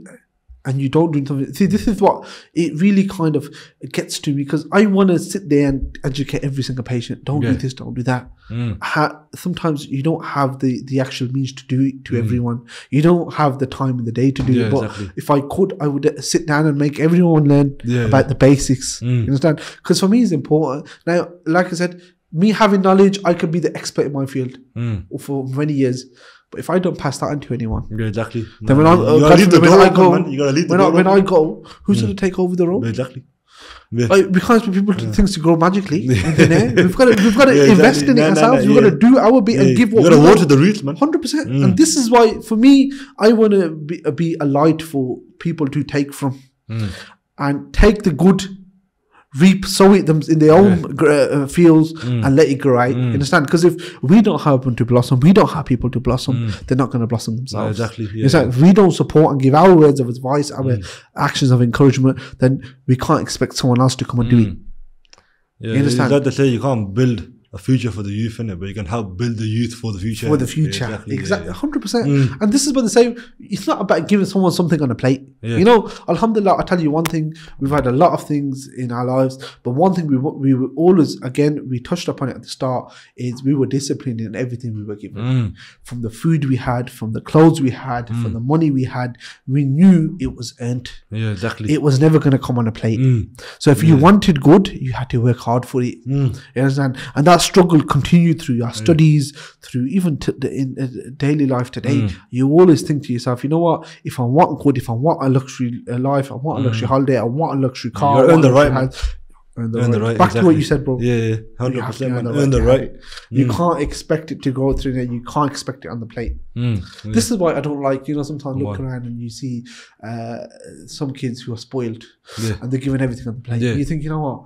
and you don't do something, see, this is what it really kind of gets to because I want to sit there and educate every single patient. Don't Yeah. do this. Don't do that. Mm. Ha- sometimes you don't have the the actual means to do it to Mm. everyone. You don't have the time in the day to do Yeah, it. But exactly. if I could, I would sit down and make everyone learn Yeah, about the basics. Mm. You understand? Because for me, it's important. Now, like I said, me having knowledge, I could be the expert in my field Mm. for many years. But if I don't pass that on to anyone, Yeah, exactly. then when I, uh, gotta God leave the when I go, man. You gotta leave the when I, when I go, who's going to take over the role? Yeah, exactly. Yeah. Like, we can't expect people to things to grow magically. We've got to, we've got to Yeah, invest exactly. in it No, ourselves. no, we've got to do our bit Yeah, and give what We've gotta we water the roots, man. Hundred percent. Mm. And this is why, for me, I want to be, be a light for people to take from Mm. and take the good, reap, sow it them in their own uh, fields, Mm. and let it grow out. You understand? Because if we don't have them to blossom, we don't have people to blossom. They're not going to blossom themselves. Mm. exactly, yeah, It's like if we don't support and give our words of advice, our actions of encouragement, then we can't expect someone else to come and do it. Yeah, You understand? Like they say you can't build a future for the youth in it, but you can help build the youth for the future. for the innit? Yeah, future. exactly. exactly, yeah, yeah. hundred percent. Mm. And this is what they say. It's not about giving someone something on a plate. You know, Alhamdulillah. I tell you one thing: we've had a lot of things in our lives, but one thing we we were always again we touched upon it at the start is we were disciplined in everything we were given. Mm. From the food we had, from the clothes we had, from the money we had, we knew it was earned. Yeah, exactly. It was never going to come on a plate. Mm. So if you wanted good, you had to work hard for it. Mm. You understand? And that struggle continued through your studies, through even to the in uh, daily life today. Mm. You always think to yourself, you know what? If I want good, if I want a luxury uh, life, I want a luxury holiday, I want a luxury car, earn the right, house, Earn the Earn the right. right, Back to what you said, bro. Yeah, yeah, hundred have to percent, earn the Earn the have right. You Mm. can't expect it to go through there. You can't expect it on the plate. Mm. This is why I don't like, you know, sometimes look around and you see uh, some kids who are spoiled Yeah. and they're given everything on the plate. Yeah. You think, you know what?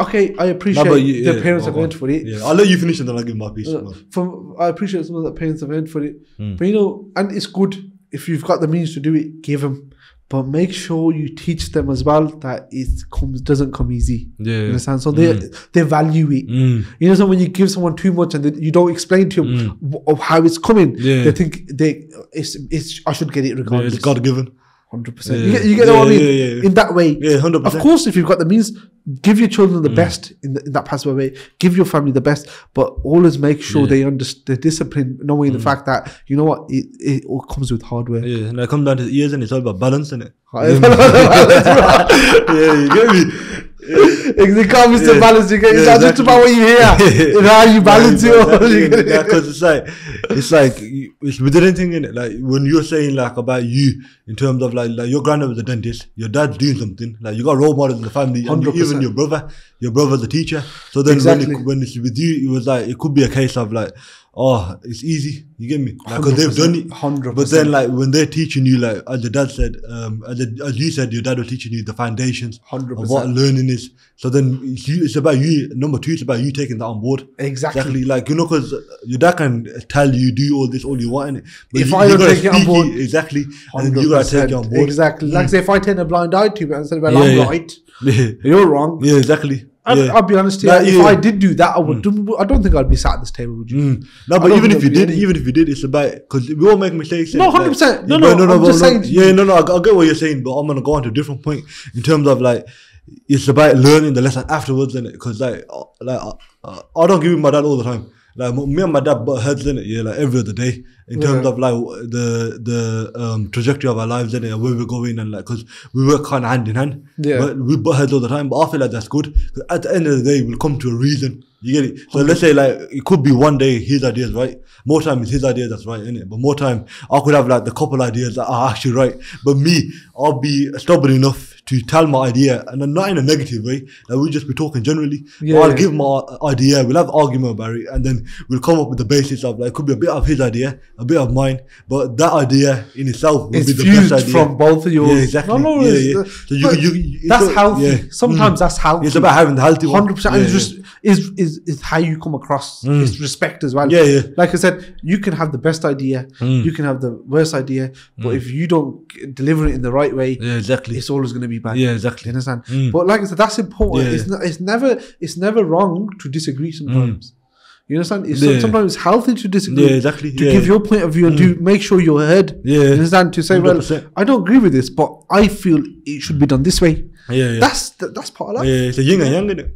Okay, I appreciate No, you- their yeah, parents have earned for it. Yeah, I'll let you finish and then I'll give my piece. Uh, from I appreciate some of the parents have earned for it, Mm. but you know, and it's good if you've got the means to do it, give them. But make sure you teach them as well that it comes doesn't come easy. Yeah. You understand? So they they value it. Mm. You know, so when you give someone too much and then you don't explain to them wh- of how it's coming, Yeah. they think they it's it's I should get it Yeah, regardless. it's God given. Hundred percent. You get, you get what I mean yeah, yeah. in that way. Yeah, 100%. Of course, if you've got the means, give your children Mm. the best in, the, in that possible way. Give your family the best, but always make sure Yeah. Mm. they understand the discipline, knowing the fact that you know what it, it all comes with hard work. Yeah, and I come down to the ears and it's all about balance, innit? yeah, yeah, you get me? it comes to Yeah. balance. You get, it's Yeah, not just exactly. about what you hear, it's how you balance it. Yeah, because it's like it's like you- it's with anything in it. Like when you're saying like about you in terms of like like your granddad was a dentist, your dad's doing something. Like you got role models in the family, and you- even your brother, your brother's a teacher. So then Exactly. when it, when it's with you, it was like it could be a case of like. Oh, it's easy. You get me? Like, cause they've done it. 100%. But then, like, when they're teaching you, like, as your dad said, um, as, the- as you said, your dad was teaching you the foundations of 100%. what learning is. So then, it's, you, it's about you. Number two, it's about you taking that on board. Exactly. exactly. Like, you know, because your dad can tell you, do all this, all you want? But If you, I don't take it on board, exactly. And you gotta take it on board. Exactly. Like, say, if I turn a blind eye to it and say, well, Yeah, I'm yeah. right, Yeah, you're wrong. yeah exactly. And yeah. I'll be honest here. Like, if yeah. I did do that, I would. do I don't think I'd be sat at this table Would you. Mm. No, but even if you did, even if you did, it's about because we all make mistakes. No, innit? 100%. No, but no, no, I'm just no, saying Yeah, no, no, I, I get what you're saying, but I'm gonna go on to a different point in terms of like it's about learning the lesson afterwards, innit? Because like, uh, like uh, uh, I don't give with my dad all the time. Like me and my dad butt heads in it, yeah, like every other day in terms Yeah. of like the the um, trajectory of our lives in it, and where we're going, and like because we work kind of hand in hand. Yeah. But we butt heads all the time, but I feel like that's good. 'Cause at the end of the day, we'll come to a reason. You get it? So let's say like it could be one day his ideas right. More time it's his idea that's right, in it. But more time I could have like the couple ideas that are actually right. But me, I'll be stubborn enough to tell my idea, and then not in a negative way. Like we just be talking generally. Yeah, I'll yeah. give my idea. We'll have argument about it, and then we'll come up with the basis of like could be a bit of his idea, a bit of mine, but that idea in itself will It's be the fused best idea from both of yours. Yeah, exactly. No, no, yeah, yeah. So you, you, you, that's healthy. yeah. Sometimes Mm. that's healthy. It's about having the healthy one. Hundred percent. Yeah, just is is is how you come across. Mm. It's respect as well. Yeah, yeah. Like I said, you can have the best idea, Mm. you can have the worst idea, but if you don't deliver it in the right way, Yeah, exactly. it's always going to be bad. Yeah, You exactly. understand? Mm. But like I said, that's important. Yeah, It's not, it's never it's never wrong to disagree sometimes. You understand? It's Yeah. sometimes it's healthy to disagree. Yeah, exactly. To Yeah. give your point of view and to make sure you're heard. Yeah. You understand? To say, well, 100%. I don't agree with this, but I feel it should be done this way. Yeah, yeah. That's th- that's part of life. Yeah, it's a yin and yang, isn't it?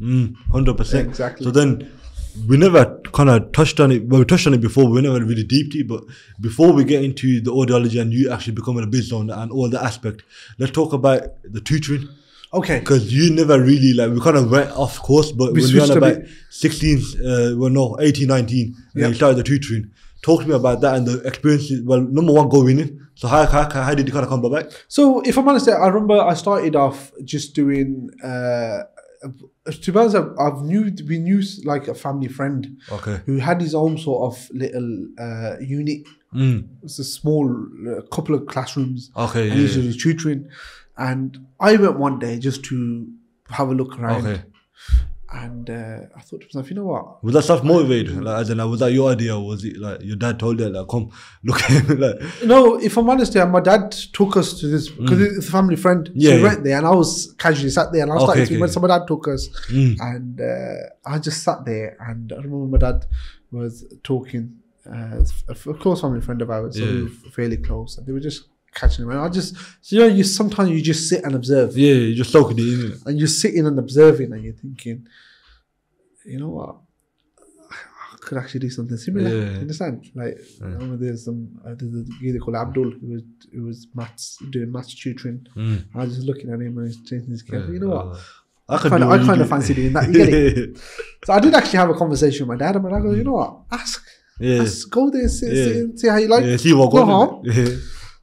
Mm, 100%. Exactly. So then we never kind of touched on it. Well, we touched on it before, we never really deeply. But before we get into the audiology and you actually becoming a business owner and all the aspect, let's talk about the tutoring. Okay. Because you never really, like, we kind of went off course, but We when switched a about 16, uh, well, no, 18, 19, and Yep. you started the tutoring. Talk to me about that and the experiences. Well, number one, going in. So how, how, how did you kind of come back? So, if I'm honest, I remember I started off just doing. Uh, to be honest, I've, knew we knew like a family friend Okay. who had his own sort of little uh, unit. Mm. It's a small couple of classrooms. Okay, and yeah, he was tutoring, and I went one day just to have a look around. Okay. And uh, I thought to myself, you know what? Was that self motivated? Like, as in, like, was that your idea, was it like your dad told you, like, come look at me, like, No, if I'm honest, yeah, my dad took us to this because it's a family friend. Mm. Yeah, so we yeah. went there, and I was casually sat there, and I was Okay, starting okay. to when so my dad took us, Mm. and uh, I just sat there, and I remember my dad was talking. Uh, a close family friend of ours, so we Yeah. were fairly close, and they were just catching him. And I just, so, you know, you sometimes you just sit and observe, yeah, you just soaking it in. and you're sitting and observing, and you're thinking, you know what, I could actually do something similar. Yeah. You understand? Like, I remember there's some uh, there's a guy called Abdul who was who was maths doing maths tutoring. Mm. I was just looking at him and he's changing his camera. You know what? Uh, I I could kind of, I kind of fancy doing that. You get it? So I did actually have a conversation with my dad, and dad goes, "You know what? Ask, Yeah. ask go there, see, Yeah. see, see how you like. yeah, see what no harm." on. Yeah.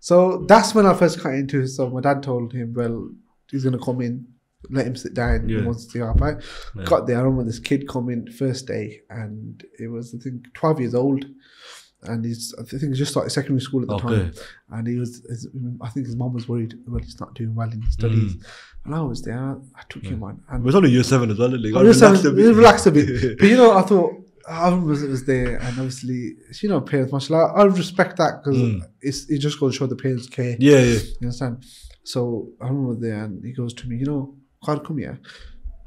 So that's when I first got into it. So my dad told him, well, he's gonna come in, let him sit down. He wants to see how I got there. I remember this kid come in first day, and it was I think twelve years old, and he's I think he just started secondary school at the Okay. time, and he was his, I think his mom was worried. Well, he's not doing well in his studies, Mm. and I was there. I took him on, It and was only year seven as well. Like, I just relaxed relaxed, relaxed a bit. but you know, I thought I was, was there, and obviously, you know, parents, much like I respect that because Mm. it's it just goes to show the parents care. Yeah, yeah. You understand? So I remember there, and he goes to me, you know, Carl, come here.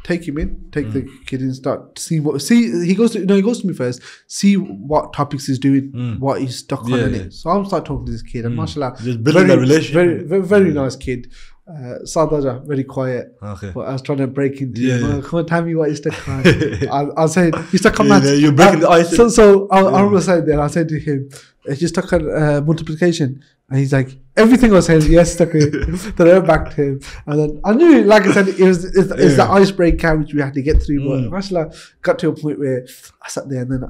Take him in, take the Mm. kid in, start seeing what. See, he goes to no, he goes to me first. See what topics he's doing, Mm. what he's stuck on Yeah, in it. So I'll start talking to this kid, and Mm. mashallah, Just building that relationship. Very, very, very nice kid. Uh, Sadaja, very quiet. Okay. But I was trying to break into Yeah, him. yeah. "Oh, Come on, tell me what you stuck on. I, I said, you stuck on Yeah, you're breaking the ice. So, so I, I Yeah. remember saying there, I said to him, it's just stuck on uh, multiplication?" And he's like, everything was saying, yes, stuck in. then I went back to him. And then I knew, like I said, it was it's, it's Yeah. that icebreaker which we had to get through. But Mm. mashallah, got to a point where I sat there and then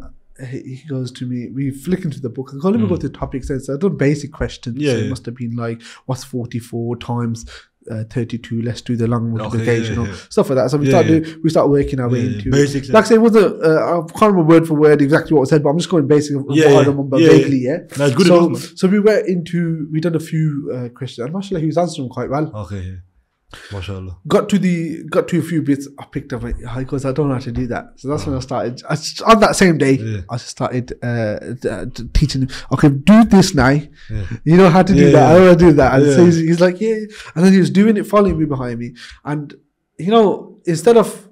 he goes to me, we flick into the book. I go, let me go to the topics. And so I done basic questions. Mm. Yeah, so it must have been like, what's 44 times uh, 32? Let's do the long multiplication yeah, or yeah. stuff like that. So we Yeah, start yeah. doing, we start working our way Yeah, into basics, Like I say, it wasn't, uh, I can't remember word for word exactly what was said, but I'm just going basic of Yeah, I yeah. remember Yeah, vaguely, yeah. yeah. No, good so, enough, so we went into, we done a few uh, questions, and mashallah, he was answering quite well. Okay, yeah. Mashallah. Got to the, got to a few bits, I picked up, he goes, I don't know how to do that. So that's when I started, I, on that same day, Yeah. I just started uh, t- teaching him, okay, do this now. Yeah. You know how to do Yeah, that. I how to do that. And so he's, he's like, yeah. And then he was doing it, following me behind me. And, you know, instead of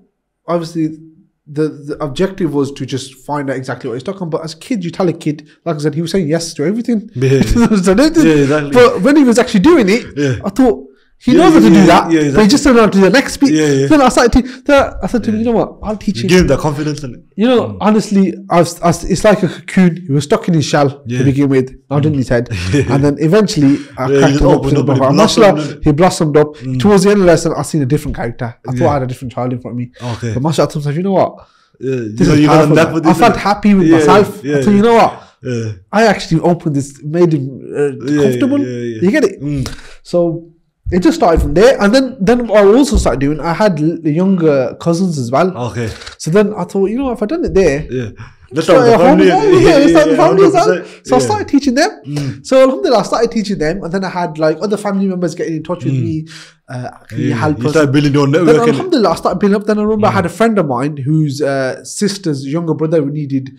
obviously the, the objective was to just find out exactly what he's talking about. As a kid, you tell a kid, like I said, he was saying yes to everything. Yeah. So Yeah, exactly. But when he was actually doing it, Yeah. I thought, he Yeah, knows how to do that, yeah, but he just don't know how to do the next bit. Yeah, yeah. Then I started to, then I said to him, you know what, I'll teach You him. give him that confidence in it. You know, honestly, I was, I was- it's like a cocoon. He was stuck in his shell to begin with, not in his head. and then eventually, I cracked he him up opened the up and he bottom. And blossomed, mashallah, he blossomed up. Towards the end of the lesson, I seen a different character. I thought. I had a different child in front of me. Okay. But mashallah, I told myself, you know what? This is you powerful, enough man. with I felt happy with myself. yeah, I thought, you know what? Yeah. I actually opened this, made him uh, comfortable. You get it? Mm. So it just started from there, and then then what I also started doing. I had l- younger cousins as well. Okay. So then I thought, you know, if I done it there, Yeah. Let's start the family. well. Yeah, let's start with the family as well. 100%. So I started teaching them. So alhamdulillah, I started teaching them, and then I had like other family members getting in touch with me. Uh, can you help you us? building your Then network. innit? alhamdulillah, I started building up. Then I remember I Mm. had a friend of mine whose uh, sister's younger brother needed.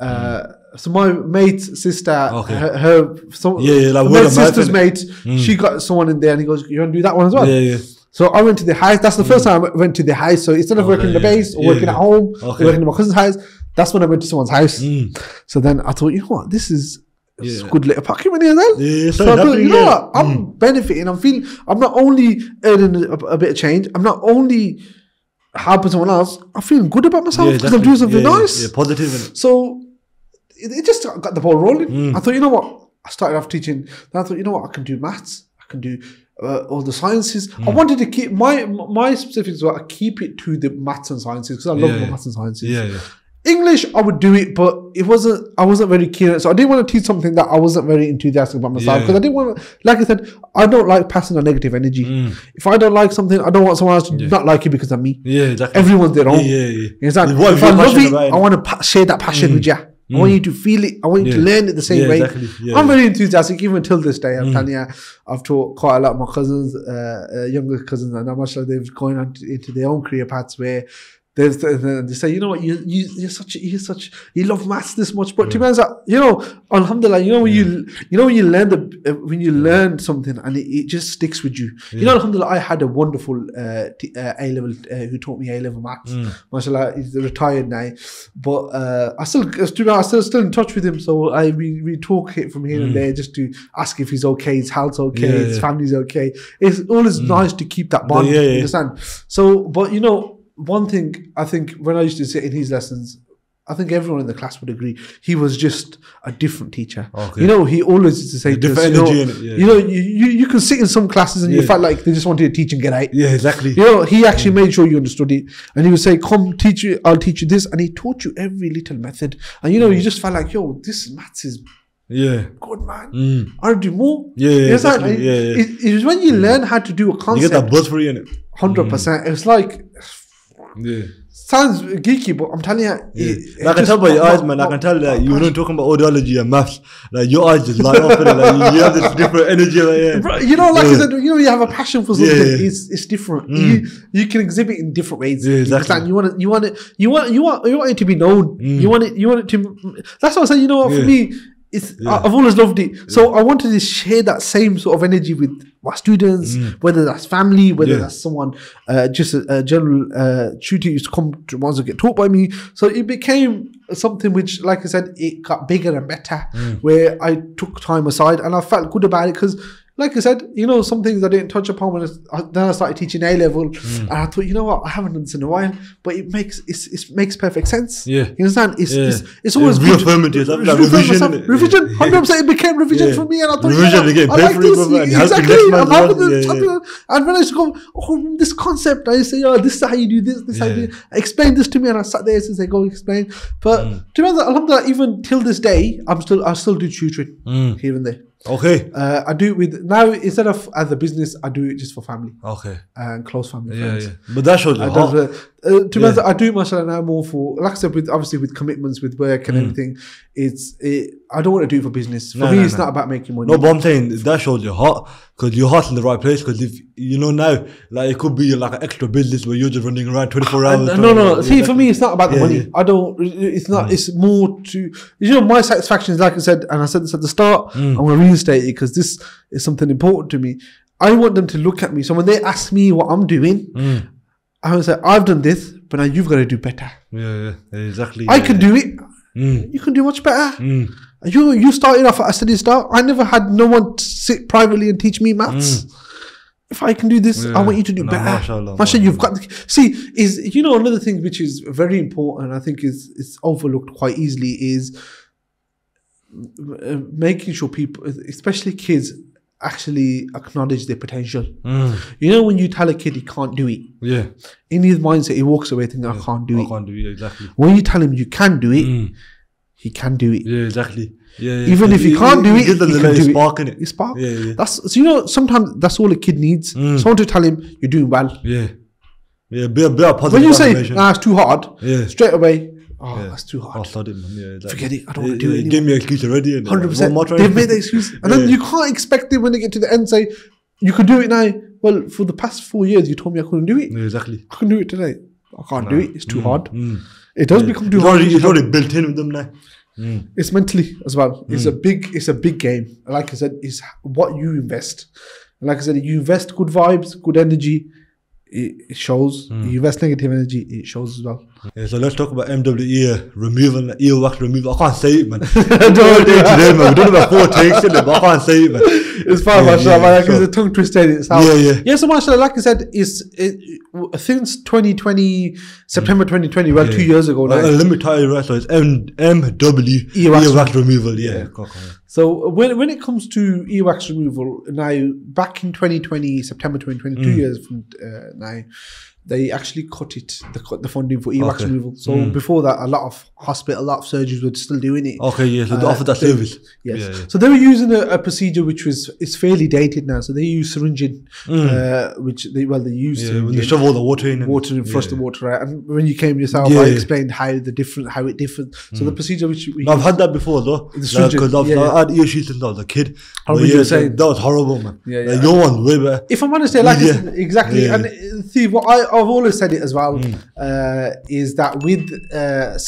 Uh, so my mate's sister, Mm. Okay. her, her some, Yeah, yeah, like my sister's mate, Mm. she got someone in there, and he goes, "You want to do that one as well?" Yeah, yeah. So I went to the house. That's the first time I went to the house. So instead of Okay, working in the base or Yeah, working yeah. at home Okay. working in my cousin's house, that's when I went to someone's house. Mm. So then I thought, you know what, this is it's Yeah. good little pocket money as well. Yeah, so thought, you know yeah. what, I'm benefiting. I'm feeling. I'm not only earning a, a bit of change. I'm not only helping someone else. I'm feeling good about myself Yeah, because I'm doing something Yeah, yeah, nice. Yeah, positive. So it, it just got the ball rolling. Mm. I thought, you know what? I started off teaching. Then I thought, you know what? I can do maths. I can do uh, all the sciences. Mm. I wanted to keep my my specifics were I keep it to the maths and sciences because I love Yeah, yeah. maths and sciences. Yeah, yeah. English, I would do it, but it wasn't. I wasn't very keen. on it. So I didn't want to teach something that I wasn't very enthusiastic about myself Yeah. because I didn't want. to Like I said, I don't like passing on negative energy. Mm. If I don't like something, I don't want someone else to not like it because of me. Yeah, exactly. Everyone's their own. Yeah, yeah, yeah. What if I love passionate it, I want to pa- share that passion with you. I want you to feel it. I want you to learn it the same Yeah, way. exactly. Yeah, I'm yeah. very enthusiastic even till this day. I'm Mm. telling you, I've taught quite a lot of my cousins, uh, uh, younger cousins, and I'm sure they've gone into their own career paths where there's they say, you know what, you you you're such a- you're such you love maths this much, but to be honest, you know, alhamdulillah, you know when you you know when you learn the uh, when you learn something and it, it just sticks with you. You know, alhamdulillah, I had a wonderful uh, t- uh, A level uh, who taught me A level maths. Mm. Mashallah, he's retired now, but uh, I still to be honest, I'm still still in touch with him. So I we, we talk it from here and there just to ask if he's okay, his health's okay, Mm. Yeah, his yeah. family's okay. It's always nice to keep that bond. Yeah, yeah. You understand? So, but you know, one thing I think when I used to sit in his lessons, I think everyone in the class would agree he was just a different teacher. Okay. You know, he always used to say, to us, different you know, energy in it, yeah. you know, you, you, you can sit in some classes and you felt like they just wanted to teach and get out. Yeah, exactly. You know, he actually made sure you understood it, and he would say, "Come, teach you. I'll teach you this," and he taught you every little method. And you know, you just felt like, "Yo, this maths is Yeah. good, man. Mm. I do more." Yeah, yeah, You understand? exactly. Yeah, yeah. It, it was when you learn how to do a concept. You get that buzz for you in it. Hundred percent. It's like Yeah. sounds geeky, but I'm telling you, Yeah. it, it I can tell by your eyes, man. I can tell that you're not talking about audiology and maths. Like your eyes just light up. innit? Like you have this different energy. Like, yeah. Bro, you know, like Yeah. I said, you know, you have a passion for something. Yeah, yeah. It's it's different. Mm. You you can exhibit in different ways. Yeah, You exactly. understand? You want it. You want it. You want you want you want it to be known. Mm. You want it. You want it to. That's what I say. You know what? For Yeah. me, it's I- I've always loved it. So I wanted to share that same sort of energy with my students, whether that's family, whether Yeah. that's someone, uh, just a, a general uh, tutor used to come to wants to get taught by me. So it became something which, like I said, it got bigger and better. Where I took time aside and I felt good about it because. Like I said, you know, some things I didn't touch upon when I, then I started teaching A level, and I thought, you know what, I haven't done this in a while, but it makes it's, it makes perfect sense. Yeah. you understand? It's Yeah. it's, it's always It's good. reaffirming to yourself, like Reaffirm revision, myself. innit? Revision, Yeah. hundred percent. It became revision Yeah. for me, and I thought, Revision, you know, I paid like this. brother, and you help the exactly. I'm having well. this, Yeah, yeah. and when I used to go, oh, this concept, I used to say, oh, this is how you do this. This is how you do. Explain this to me, and I sat there and say, go explain. But Mm. to be honest, alhamdulillah, even till this day, I'm still I still do tutoring Mm. here and there. Okay. Uh, I do it with now instead of as a business, I do it just for family Okay. and close family Yeah, friends. yeah. But that shows I your don't, heart. Uh, to be Yeah. honest, I do mashallah now more for like I said with obviously with commitments with work Mm. and everything. It's it, I don't want to do it for business. For No, me, no, it's no. not about making money. No, but I'm saying that shows your heart because your heart's in the right place. Because if you know now, like it could be like an extra business where you're just running around 24 Uh, hours. no, no, no. See, for me, it's not about the Yeah, money. yeah. Mm. I don't. It's not. It's more to you know my satisfaction is like I said, and I said this at the start. Mm. I'm going to reinstate it because this is something important to me. I want them to look at me. So when they ask me what I'm doing, Mm. I would say I've done this, but now you've got to do better. Yeah, yeah, exactly. I yeah, can yeah. do it. Mm. You can do much better. Mm. You you started off at a steady start. I never had no one sit privately and teach me maths. If I can do this, I Mm. Want you to do No, better. mashallah, Mashallah, you've got the, see is you know another thing which is very important. I think is is overlooked quite easily is making sure people, especially kids, actually acknowledge their potential. Mm. You know when you tell a kid he can't do it, Yeah, in his mindset he walks away thinking I can't do I it. can't do it exactly. When you tell him you can do it, Mm. he can do it. Yeah, exactly. Yeah, yeah. Even if he can't do it, he the can do it. spark in it. It's spark. Yeah, yeah. That's so you know sometimes that's all a kid needs. Mm. Someone to tell him you're doing well. Yeah, yeah. Be a bit of positive When you say nah, it's too hard, Yeah. straight away. Oh, Yeah. that's too hard. sod it, man. Yeah, exactly. Forget it. I don't wanna do it anymore. Give me an excuse already. Hundred percent. They've made the excuse, and then you can't expect them when they get to the end say you could do it now. Well, for the past four years, you told me I couldn't do it. Exactly. I can do it today. I can't do it. It's too hard. Mm. It does become too It's hard. already, it's already built in with them now. It's mentally as well. It's Mm. a big. It's a big game. Like I said, it's what you invest. Like I said, you invest good vibes, good energy. It, it shows. Mm. You invest negative energy. It shows as well. Yeah, so let's talk about MWE removal, earwax removal. I can't say it, man. Don't do do today, man. We don't have four takes in it, but I can't say it, man. It's fine, Yeah, mashallah, yeah. Like, sure. It's a tongue twister in itself. Yeah, yeah. Yeah, so mashallah, like I said, it's it, since 2020, September 2020, well, two years ago now. Uh, let me tell you right, so it's M MW Earwax earwax removal. Yeah, Yeah. Go on, go on. So when when it comes to earwax removal, now back in 2020, September 2020, two Mm. years from uh, now, they actually cut it the the funding for earwax Okay. removal. So Mm. before that, a lot of hospital, a lot of surgeries were still doing it. Okay, yeah, so they Uh, offer that they- service. Yes. Yeah, yeah. So they were using a, a procedure which was it's fairly dated now. So they use syringing, uh, which they well they use Mm. Yeah, when they shove all the water in. water and flush yeah. the water out. And when you came yourself, I explained how the different how it differed. So the procedure which we No, I've had that before though. The Because I've yeah. I had sheets since I was a kid. I remember you saying- that was horrible, man. Yeah, Like, yeah. your one's way better. If I'm honest, I like Yeah. it exactly. And uh, see, what I, I've always said it as well Mm. uh, is that with uh,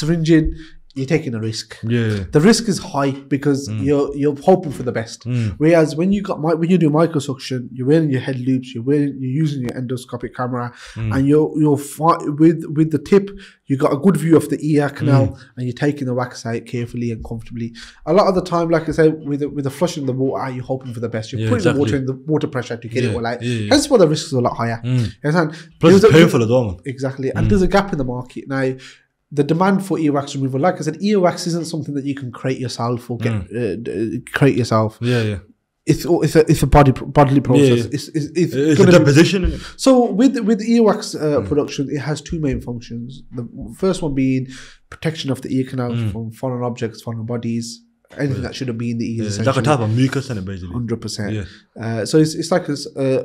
syringing, you're taking a risk. Yeah. The risk is high because Mm. you're you're hoping for the best. Whereas when you got when you do microsuction, you're wearing your head loupes, you're wearing you're using your endoscopic camera, Mm. and you're you're with with the tip, you got a good view of the ear canal, Mm. and you're taking the wax out carefully and comfortably. A lot of the time, like I said, with the, with the flushing the water you're hoping for the best. You're Yeah, putting the water in the water pressure to get it Yeah, all out. yeah. Hence why the risk is a lot higher. Mm. You? Plus it's a- painful as well. Exactly. And there's a gap in the market. Now, the demand for earwax removal, like I said, earwax isn't something that you can create yourself or get uh, create yourself. Yeah, yeah. It's it's a it's a body bodily process. Yeah, yeah. It's it's, it's, It's a deposition, innit? so with with earwax uh, production, it has two main functions. The first one being protection of the ear canal Mm. from foreign objects, foreign bodies, anything that shouldn't be in the Yeah, ears. it's like a type of mucus, innit, basically. Hundred percent. Yeah. Uh, so it's, it's like a, s- uh,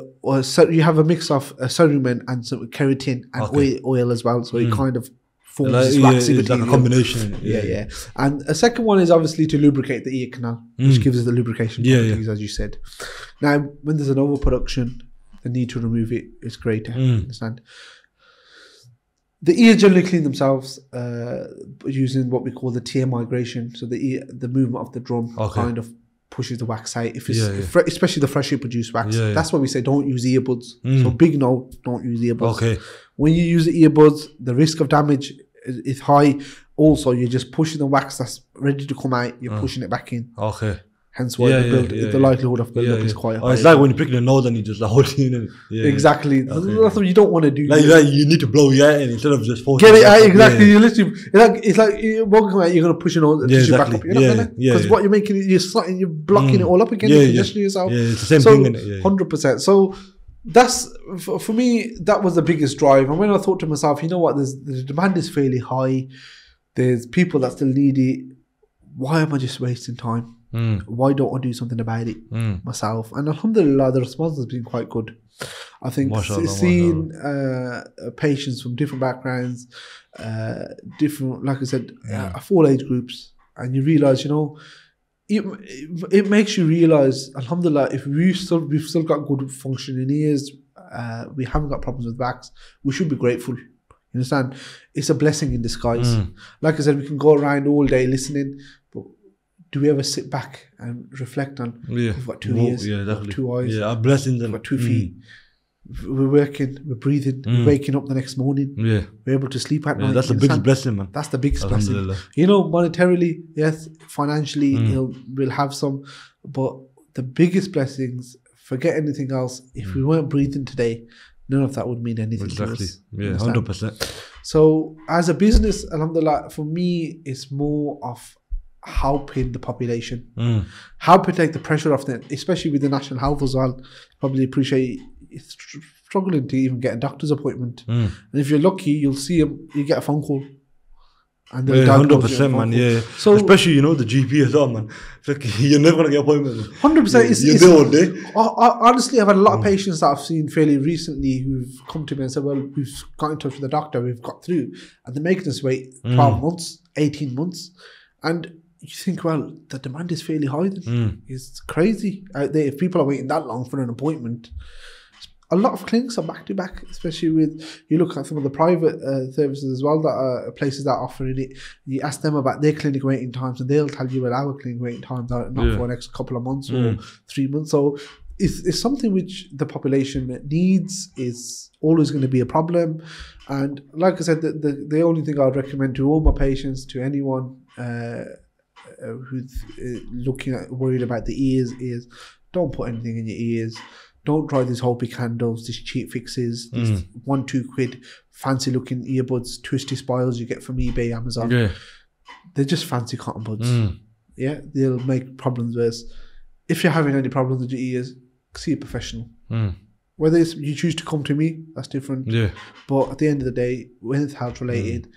you have a mix of uh, cerumen and some keratin and Okay. oil, oil as well. So it Mm. kind of forms Like, this yeah, waxy it's like a combination. Yeah, Yeah, yeah. And a second one is obviously to lubricate the ear canal, which Mm. gives us the lubrication Yeah, properties, as you said. Now, when there's an overproduction, the need to remove it is greater. Mm. Understand? The ears generally clean themselves uh, using what we call the tear migration. So the ear, the movement of the drum Okay. kind of pushes the wax out. If it's Yeah, yeah. if especially the freshly produced wax, Yeah, yeah. that's why we say don't use earbuds. Mm. So big no, don't use earbuds. Okay. When you use earbuds, the risk of damage is high. Also, you're just pushing the wax that's ready to come out. You're Uh. pushing it back in. Okay. Hence why Yeah, the, build, yeah, the likelihood of build Yeah, up is yeah. quite Oh, high. it's like when you pick your nose and you just like hold it? Yeah, yeah. exactly. Okay. That's what you don't want to do. Like, like you need to blow your air in instead of just forcing Get it out exactly. Yeah. You literally, it's like it's like you're walking out. You're gonna push it on Yeah, tissue back up. You're not Yeah, gonna yeah, because yeah. what you're making, you're slotting, you're blocking Mm. it all up again. Yeah, you're yeah. yourself. Yeah, it's the same so, thing, innit? Yeah, yeah. Hundred percent. So that's for, me. That was the biggest drive. And when I thought to myself, you know what? There's the demand is fairly high. There's people that still need it. Why am I just wasting time? Mm. Why don't I do something about it Mm. myself? And alhamdulillah, the response has been quite good. I think Mashallah, seeing uh, uh, patients from different backgrounds, uh, different, like I said, Yeah. uh, all age groups, and you realize, you know, it, it, it makes you realize, alhamdulillah, if we still we've still got good functioning ears, uh, we haven't got problems with backs, we should be grateful. You understand? It's a blessing in disguise. Mm. Like I said, we can go around all day listening, but do we ever sit back and reflect on? Yeah. We've got two Well, ears, Yeah, definitely. two eyes, Yeah, our blessings we've got two Mm. We're working, we're breathing, we're Mm. waking up the next morning. Yeah. We're able to sleep at Yeah, night. that's the biggest understand? blessing, man. That's the biggest blessing. You know, monetarily, yes, financially, Mm. we'll have some, but the biggest blessings. Forget anything else. If we weren't breathing today, none of that would mean anything to Mm. Exactly. Yeah, Understand? hundred percent. So, as a business, alhamdulillah, for me, it's more of helping the population, Mm. helping take the pressure off them, especially with the national health as well. Probably appreciate struggling to even get a doctor's appointment. Mm. And if you're lucky, you'll see him, you get a phone call. and they'll Yeah, diagnose hundred you on percent, phone man. call. Yeah, So especially you know the GP as well, man. Like you're never gonna get appointments. Hundred percent. It's, You're it's, there all day. I, I, honestly, I've had a lot of hmm. patients that I've seen fairly recently who've come to me and said, "Well, we've got in touch with the doctor, we've got through, and they're making us wait hmm. twelve months, eighteen months," and you think, well, the demand is fairly high. Then hmm. it's crazy out there. If people are waiting that long for an appointment, a lot of clinics are back to back, especially with you look at some of the private uh, services as well that are places that are offering it. You ask them about their clinic waiting times, and they'll tell you what our clinic waiting times are, not Yeah. for the next couple of months or three months. So it's, it's something which the population needs. Is always going to be a problem, and like I said, the the, the only thing I'd recommend to all my patients, to anyone. Uh, uh, who's uh, looking at worried about the ears is don't put anything in your ears. Don't try these Hopi candles, these cheap fixes, these one two quid fancy looking earbuds, twisty spiles you get from eBay, Amazon. Yeah. They're just fancy cotton buds. Mm. Yeah, they'll make problems worse. If you're having any problems with your ears, see a professional. Mm. Whether it's, you choose to come to me, that's different. Yeah. But at the end of the day, when it's health related,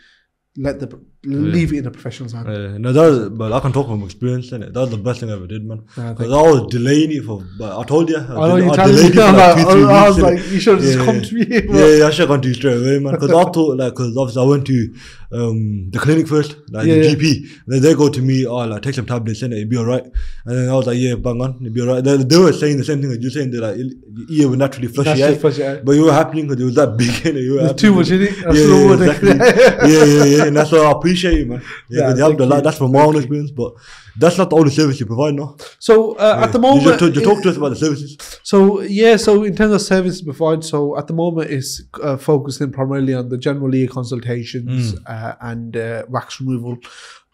let the leave it in a professional's hand. Uh, no, that was, but I can talk from experience, innit? That was the best thing I ever did, man. Because thank I was delaying it for, but I told you, I, I know you I told me, it like two, three I was weeks, like, you should have just come to me, Yeah, yeah, I should have gone to you straight away, man. Because I thought, like, because obviously I went to um, the clinic first, like Yeah, the yeah. GP. Then they go to me, oh, like, take some tablets, innit? It'll be alright. And then I was like, yeah, bang on, it'll be alright. They, they were saying the same thing as you saying, that like, ear would naturally flush your flush your eye. But you were happening because it was that big, innit? You were too much in it. Yeah, yeah, yeah, yeah, yeah. And that's what I appreciate you, man. Yeah, Yeah, you thank you. That's from my own experience, but that's not the only service you provide, no? So uh, at the moment, you, you talk to us about the services. So yeah, so in terms of services provided, so at the moment it's uh, focusing primarily on the general ear consultations uh, and uh, wax removal.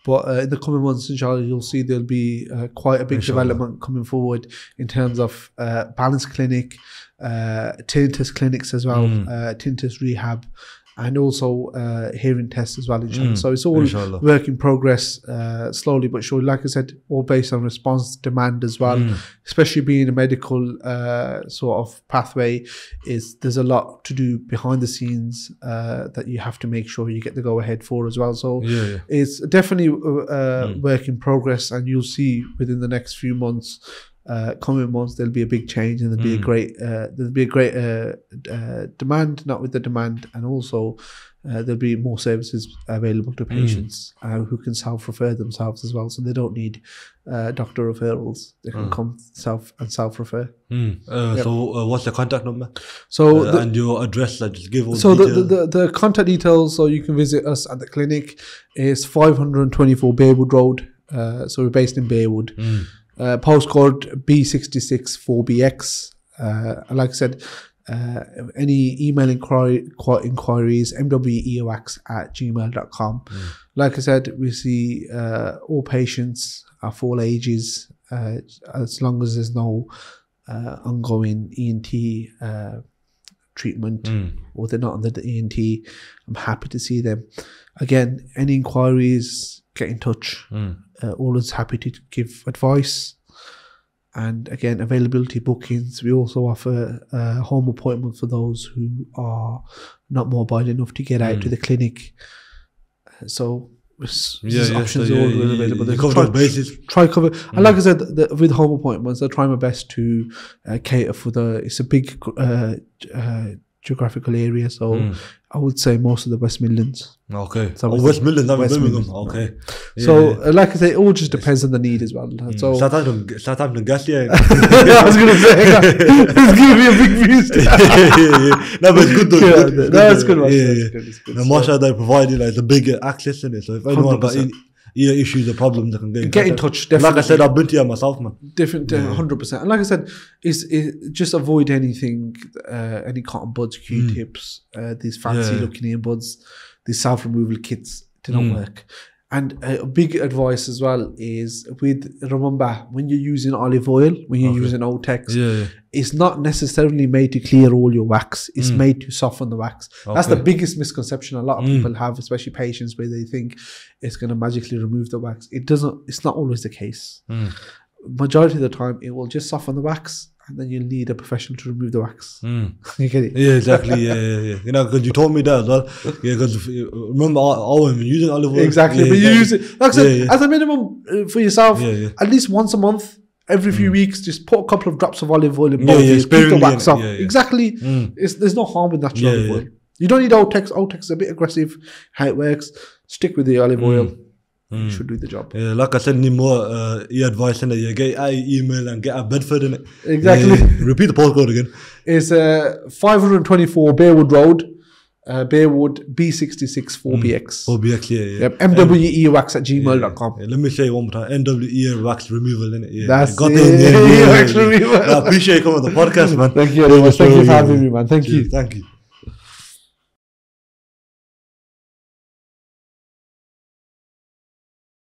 But uh, in the coming months, inshallah, you'll see there'll be uh, quite a big Inshallah. development coming forward in terms of uh, balance clinic, uh, tinnitus clinics as well, uh, tinnitus rehab, and also uh, hearing tests as well. Inshallah. So it's all Inshallah. work in progress, uh, slowly but surely. Like I said, all based on response demand as well. Especially being a medical uh, sort of pathway, is there's a lot to do behind the scenes uh, that you have to make sure you get the go ahead for as well. So Yeah, yeah. it's definitely uh, work in progress, and you'll see within the next few months. Uh, coming months, there'll be a big change, and there'll be a great, uh, there'll be a great uh, uh, demand, not with the demand, and also uh, there'll be more services available to patients uh, who can self-refer themselves as well, so they don't need uh, doctor referrals. They can come self and self-refer. Mm. Uh, So, uh, what's the contact number? So the, and your address, like, just give all so the the, the, contact details, so you can visit us at the clinic, is 524 Bearwood Road. Uh, so we're based in Bearwood. Uh, postcode B66 4BX. Uh, like I said, uh, any email inquiry, qu- inquiries, mweoax at gmail.com. Like I said, we see uh, all patients of all ages, uh, as long as there's no uh, ongoing ENT uh, treatment or they're not under the ENT, I'm happy to see them. Again, any inquiries, get in touch. Uh, always happy to give advice. And again, availability bookings. We also offer uh, home appointments for those who are not mobile enough to get out to the clinic. So there's, Yeah, there's yeah, options so you- you- available. cover try- bases. Try cover, and like I said, the, with home appointments, I try my best to uh, cater for the. It's a big uh, uh, geographical area, so hmm. I would say most of the West Midlands. Okay. So oh, West Midlands, West Birmingham. Midlands. Okay. Yeah, so, uh, like I say, it all just depends on the need as well. Hmm. So, Southampton, Southampton gas, yeah. I was gonna say it's giving me a big boost. yeah, yeah, yeah. No, but it's good though. It's Yeah, good. No, it's good, man. Yeah, It's yeah. good, it's good. And they provided like the bigger access in it. So if anyone got 100%. Ear issues or problems, they can get in, Get in touch, And Like I said, I've been to here myself, man. different hundred percent. And like I said, is just avoid anything, uh, any cotton buds, Q-tips, uh, these fancy Mm. Yeah. looking earbuds, these self removal kits. They don't Mm. work. And a big advice as well is with remember when you're using olive oil, when you're using Otex, Yeah, yeah. it's not necessarily made to clear all your wax. It's made to soften the wax. That's the Mm. Biggest misconception a lot of people have, especially patients, where they think it's going to magically remove the wax. It doesn't. It's not always the case. Mm. Majority of the time, it will just soften the wax and then you'll need a professional to remove the wax. you get it? Mm. Yeah, exactly. Yeah, yeah, yeah. You know, because you told me that as well. Yeah, because remember, Owen, using olive oil. Exactly. Yeah, but you exactly. use it, like I said, Yeah, yeah. as a minimum uh, for yourself, Yeah, yeah. at least once a month, every few weeks, just put a couple of drops of olive oil in Yeah, both yeah, ears, keep the wax in off. Yeah, yeah. Exactly. Mm. It's, there's no harm with natural Yeah, olive yeah. oil. You don't need Otex. Otex is a bit aggressive. How it works, stick with the olive oil. Mm. You should do the job. Yeah, like I said, need more uh, advice in it. You get out email and get a Bedford in it. Exactly. Repeat the postcode again. It's uh, 524 Bearwood Road, uh, Bearwood B66 4BX. OBX, yeah, yeah. Yep, MWEwax at gmail.com. Yeah, let me say one more time. NWE wax removal in it. Yeah, That's got it. yeah, yeah, Wax yeah, yeah. removal. I appreciate you coming on the podcast, man. Thank you very much. Thank you for having me, man. Thank you. Thank you.